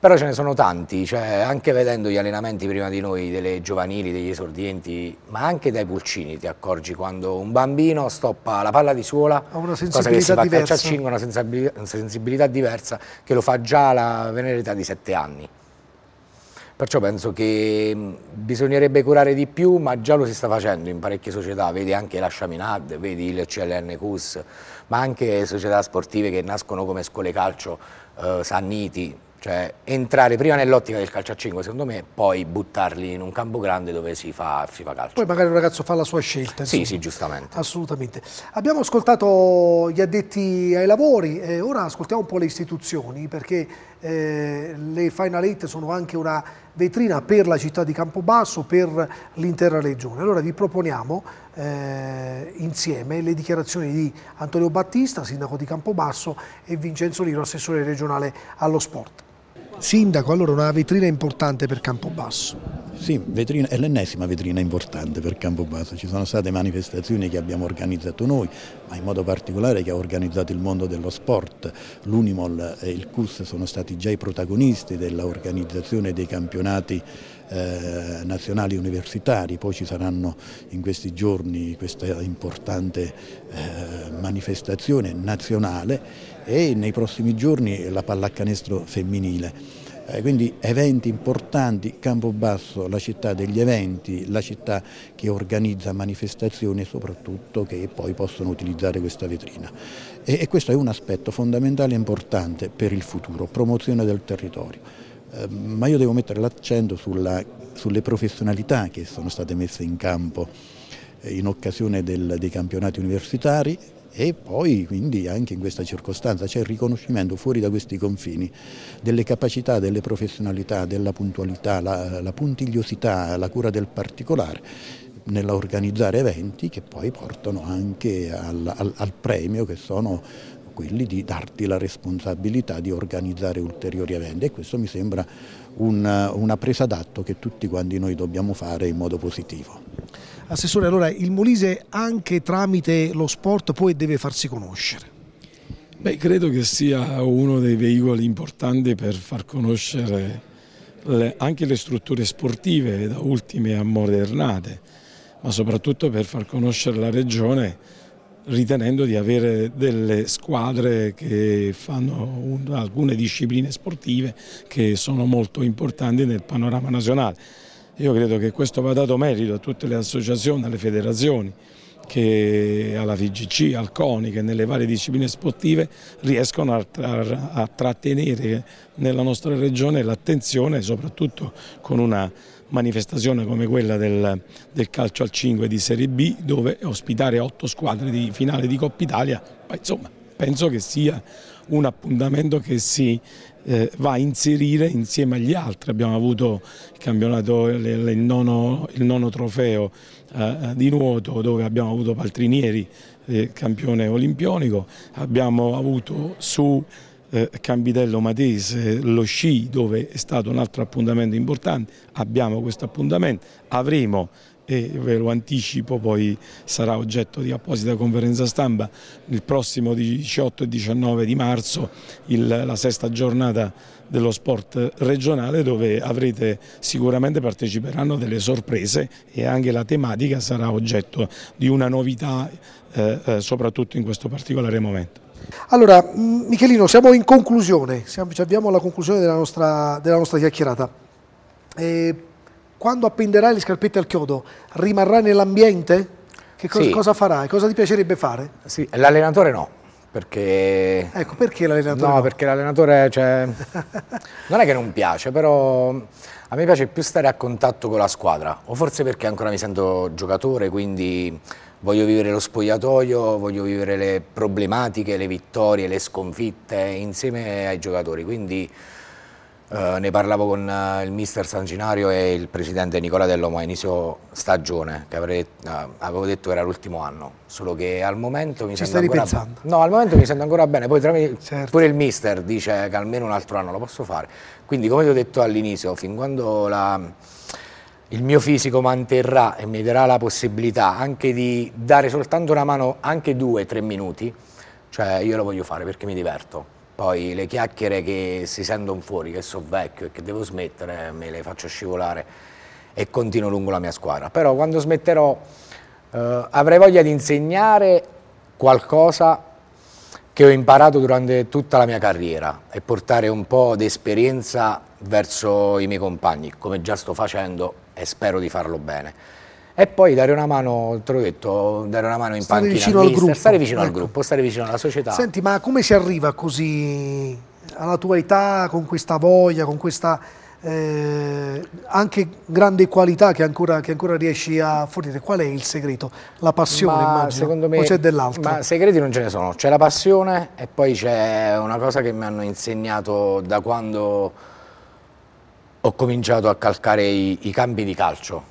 Però ce ne sono tanti, cioè anche vedendo gli allenamenti prima di noi, delle giovanili, degli esordienti, ma anche dai pulcini ti accorgi quando un bambino stoppa la palla di suola, ha una cosa che diversa. a 5, una sensibilità, una sensibilità diversa che lo fa già alla venerita di 7 anni. Perciò penso che bisognerebbe curare di più, ma già lo si sta facendo in parecchie società, vedi anche la Chaminade, vedi il CLN CUS, ma anche società sportive che nascono come scuole calcio, eh, Sanniti, cioè entrare prima nell'ottica del calcio a 5 secondo me, poi buttarli in un campo grande dove si fa, si fa calcio. Poi magari un ragazzo fa la sua scelta. Sì, sì, giustamente. Assolutamente. Abbiamo ascoltato gli addetti ai lavori e ora ascoltiamo un po' le istituzioni perché eh, le Final Eight sono anche una vetrina per la città di Campobasso, per l'intera regione. Allora vi proponiamo eh, insieme le dichiarazioni di Antonio Battista, sindaco di Campobasso, e Vincenzo Liro, assessore regionale allo sport. Sindaco, allora una vetrina importante per Campobasso. Sì, vetrina, è l'ennesima vetrina importante per Campobasso. Ci sono state manifestazioni che abbiamo organizzato noi, ma in modo particolare che ha organizzato il mondo dello sport. L'Unimol e il CUS sono stati già i protagonisti dell'organizzazione dei campionati eh, nazionali universitari, poi ci saranno in questi giorni questa importante eh, manifestazione nazionale e nei prossimi giorni la pallacanestro femminile. Eh, quindi eventi importanti, Campobasso, la città degli eventi, la città che organizza manifestazioni e soprattutto che poi possono utilizzare questa vetrina. E, e questo è un aspetto fondamentale e importante per il futuro, promozione del territorio eh, ma io devo mettere l'accento sulle professionalità che sono state messe in campo eh, in occasione del, dei campionati universitari e poi quindi anche in questa circostanza. C'è il riconoscimento fuori da questi confini delle capacità, delle professionalità, della puntualità, la, la puntigliosità, la cura del particolare nell'organizzare eventi che poi portano anche al, al, al premio che sono quelli di darti la responsabilità di organizzare ulteriori eventi e questo mi sembra una, una presa d'atto che tutti quanti noi dobbiamo fare in modo positivo. Assessore, allora il Molise anche tramite lo sport può e deve farsi conoscere? Beh, credo che sia uno dei veicoli importanti per far conoscere le, anche le strutture sportive da ultime ammodernate, ma soprattutto per far conoscere la regione ritenendo di avere delle squadre che fanno un, alcune discipline sportive che sono molto importanti nel panorama nazionale. Io credo che questo va dato merito a tutte le associazioni, alle federazioni, che alla VGC, al CONI, che nelle varie discipline sportive riescono a, a, a trattenere nella nostra regione l'attenzione, soprattutto con una manifestazione come quella del, del, calcio al 5 di Serie B dove ospitare otto squadre di finale di Coppa Italia, ma insomma penso che sia un appuntamento che si eh, va a inserire insieme agli altri. Abbiamo avuto il campionato, il, nono, il nono, trofeo eh, di nuoto dove abbiamo avuto Paltrinieri, eh, campione olimpionico, abbiamo avuto su eh, Campitello Matese, lo sci dove è stato un altro appuntamento importante, abbiamo questo appuntamento, avremo e ve lo anticipo poi sarà oggetto di apposita conferenza stampa il prossimo 18 e 19 di marzo il, la sesta giornata dello sport regionale dove avrete sicuramente parteciperanno delle sorprese e anche la tematica sarà oggetto di una novità eh, eh, soprattutto in questo particolare momento. Allora, mm, Michelino, siamo in conclusione, siamo, abbiamo la conclusione della nostra, della nostra chiacchierata. E quando appenderai le scarpette al chiodo, rimarrà nell'ambiente? Che cosa, sì. cosa farai? Cosa ti piacerebbe fare? Sì, l'allenatore no, perché... Ecco, perché l'allenatore no? no? perché l'allenatore, cioè, non è che non piace, però a me piace più stare a contatto con la squadra, o forse perché ancora mi sento giocatore, quindi voglio vivere lo spogliatoio, voglio vivere le problematiche, le vittorie, le sconfitte insieme ai giocatori, quindi eh, ne parlavo con uh, il mister Sanginario e il presidente Nicola Dell'Omo a inizio stagione, che avrei, uh, avevo detto era l'ultimo anno, solo che al momento mi Ci sento ancora ripensando. No, al momento mi sento ancora bene, poi me, certo. pure il mister dice che almeno un altro anno lo posso fare. Quindi come ti ho detto all'inizio, fin quando la, il mio fisico manterrà e mi darà la possibilità anche di dare soltanto una mano anche due, tre minuti, cioè io lo voglio fare perché mi diverto poi le chiacchiere che si sentono fuori, che sono vecchio e che devo smettere, me le faccio scivolare e continuo lungo la mia squadra. Però quando smetterò eh, avrei voglia di insegnare qualcosa che ho imparato durante tutta la mia carriera e portare un po' di esperienza verso i miei compagni, come già sto facendo e spero di farlo bene e poi dare una mano, te l'ho detto, dare una mano in stare panchina vicino al gruppo. stare vicino ecco. al gruppo, stare vicino alla società. Senti, ma come si arriva così alla tua età, con questa voglia, con questa eh, anche grande qualità che ancora, che ancora, riesci a fornire? Qual è il segreto? La passione, ma immagino? Secondo me, o c'è dell'altro? Ma segreti non ce ne sono, c'è la passione e poi c'è una cosa che mi hanno insegnato da quando ho cominciato a calcare i, i campi di calcio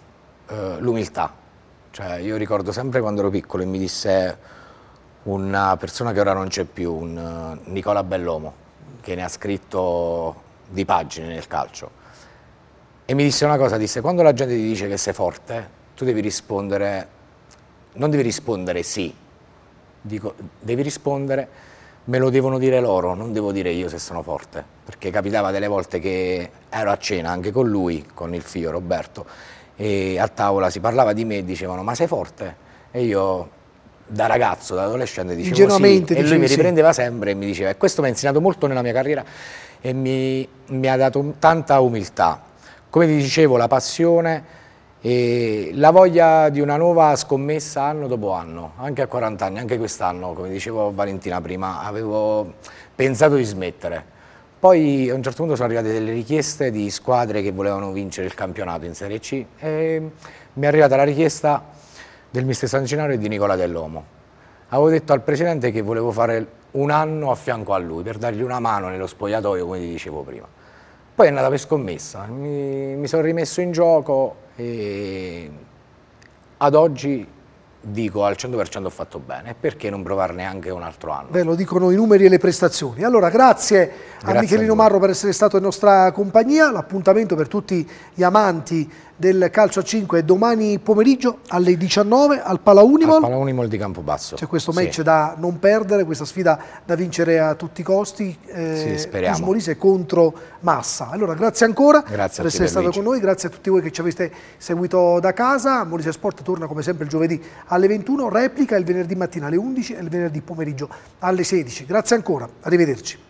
eh, l'umiltà. Cioè, io ricordo sempre quando ero piccolo e mi disse una persona che ora non c'è più, un uh, Nicola Bellomo, che ne ha scritto di pagine nel calcio. E mi disse una cosa, disse, quando la gente ti dice che sei forte, tu devi rispondere, non devi rispondere sì, Dico, devi rispondere me lo devono dire loro, non devo dire io se sono forte, perché capitava delle volte che ero a cena anche con lui, con il figlio Roberto, e a tavola si parlava di me e dicevano ma sei forte? E io da ragazzo, da adolescente dicevo sì e lui mi riprendeva sempre e mi diceva e questo mi ha insegnato molto nella mia carriera e mi, mi ha dato tanta umiltà. Come ti dicevo la passione e la voglia di una nuova scommessa anno dopo anno, anche a 40 anni, anche quest'anno, come dicevo Valentina prima, avevo pensato di smettere Poi a un certo punto sono arrivate delle richieste di squadre che volevano vincere il campionato in Serie C e mi è arrivata la richiesta del mister San Gennaro e di Nicola Dell'Omo. Avevo detto al presidente che volevo fare un anno a fianco a lui per dargli una mano nello spogliatoio come ti dicevo prima. Poi è andata per scommessa, mi, mi sono rimesso in gioco e ad oggi dico al 100% ho fatto bene, perché non provarne anche un altro anno? Beh, lo dicono i numeri e le prestazioni. Allora, grazie, grazie a Michelino a Marro per essere stato in nostra compagnia, l'appuntamento per tutti gli amanti del calcio a 5 domani pomeriggio alle 19 al Palaunimol. Al Palaunimol di Campobasso. C'è questo match sì. da non perdere, questa sfida da vincere a tutti i costi. Eh, sì, speriamo. Molise contro Massa. Allora, grazie ancora grazie per essere stato con noi, grazie a tutti voi che ci avete seguito da casa. Molise Sport torna come sempre il giovedì alle 21, replica il venerdì mattina alle 11 e il venerdì pomeriggio alle 16. Grazie ancora, arrivederci.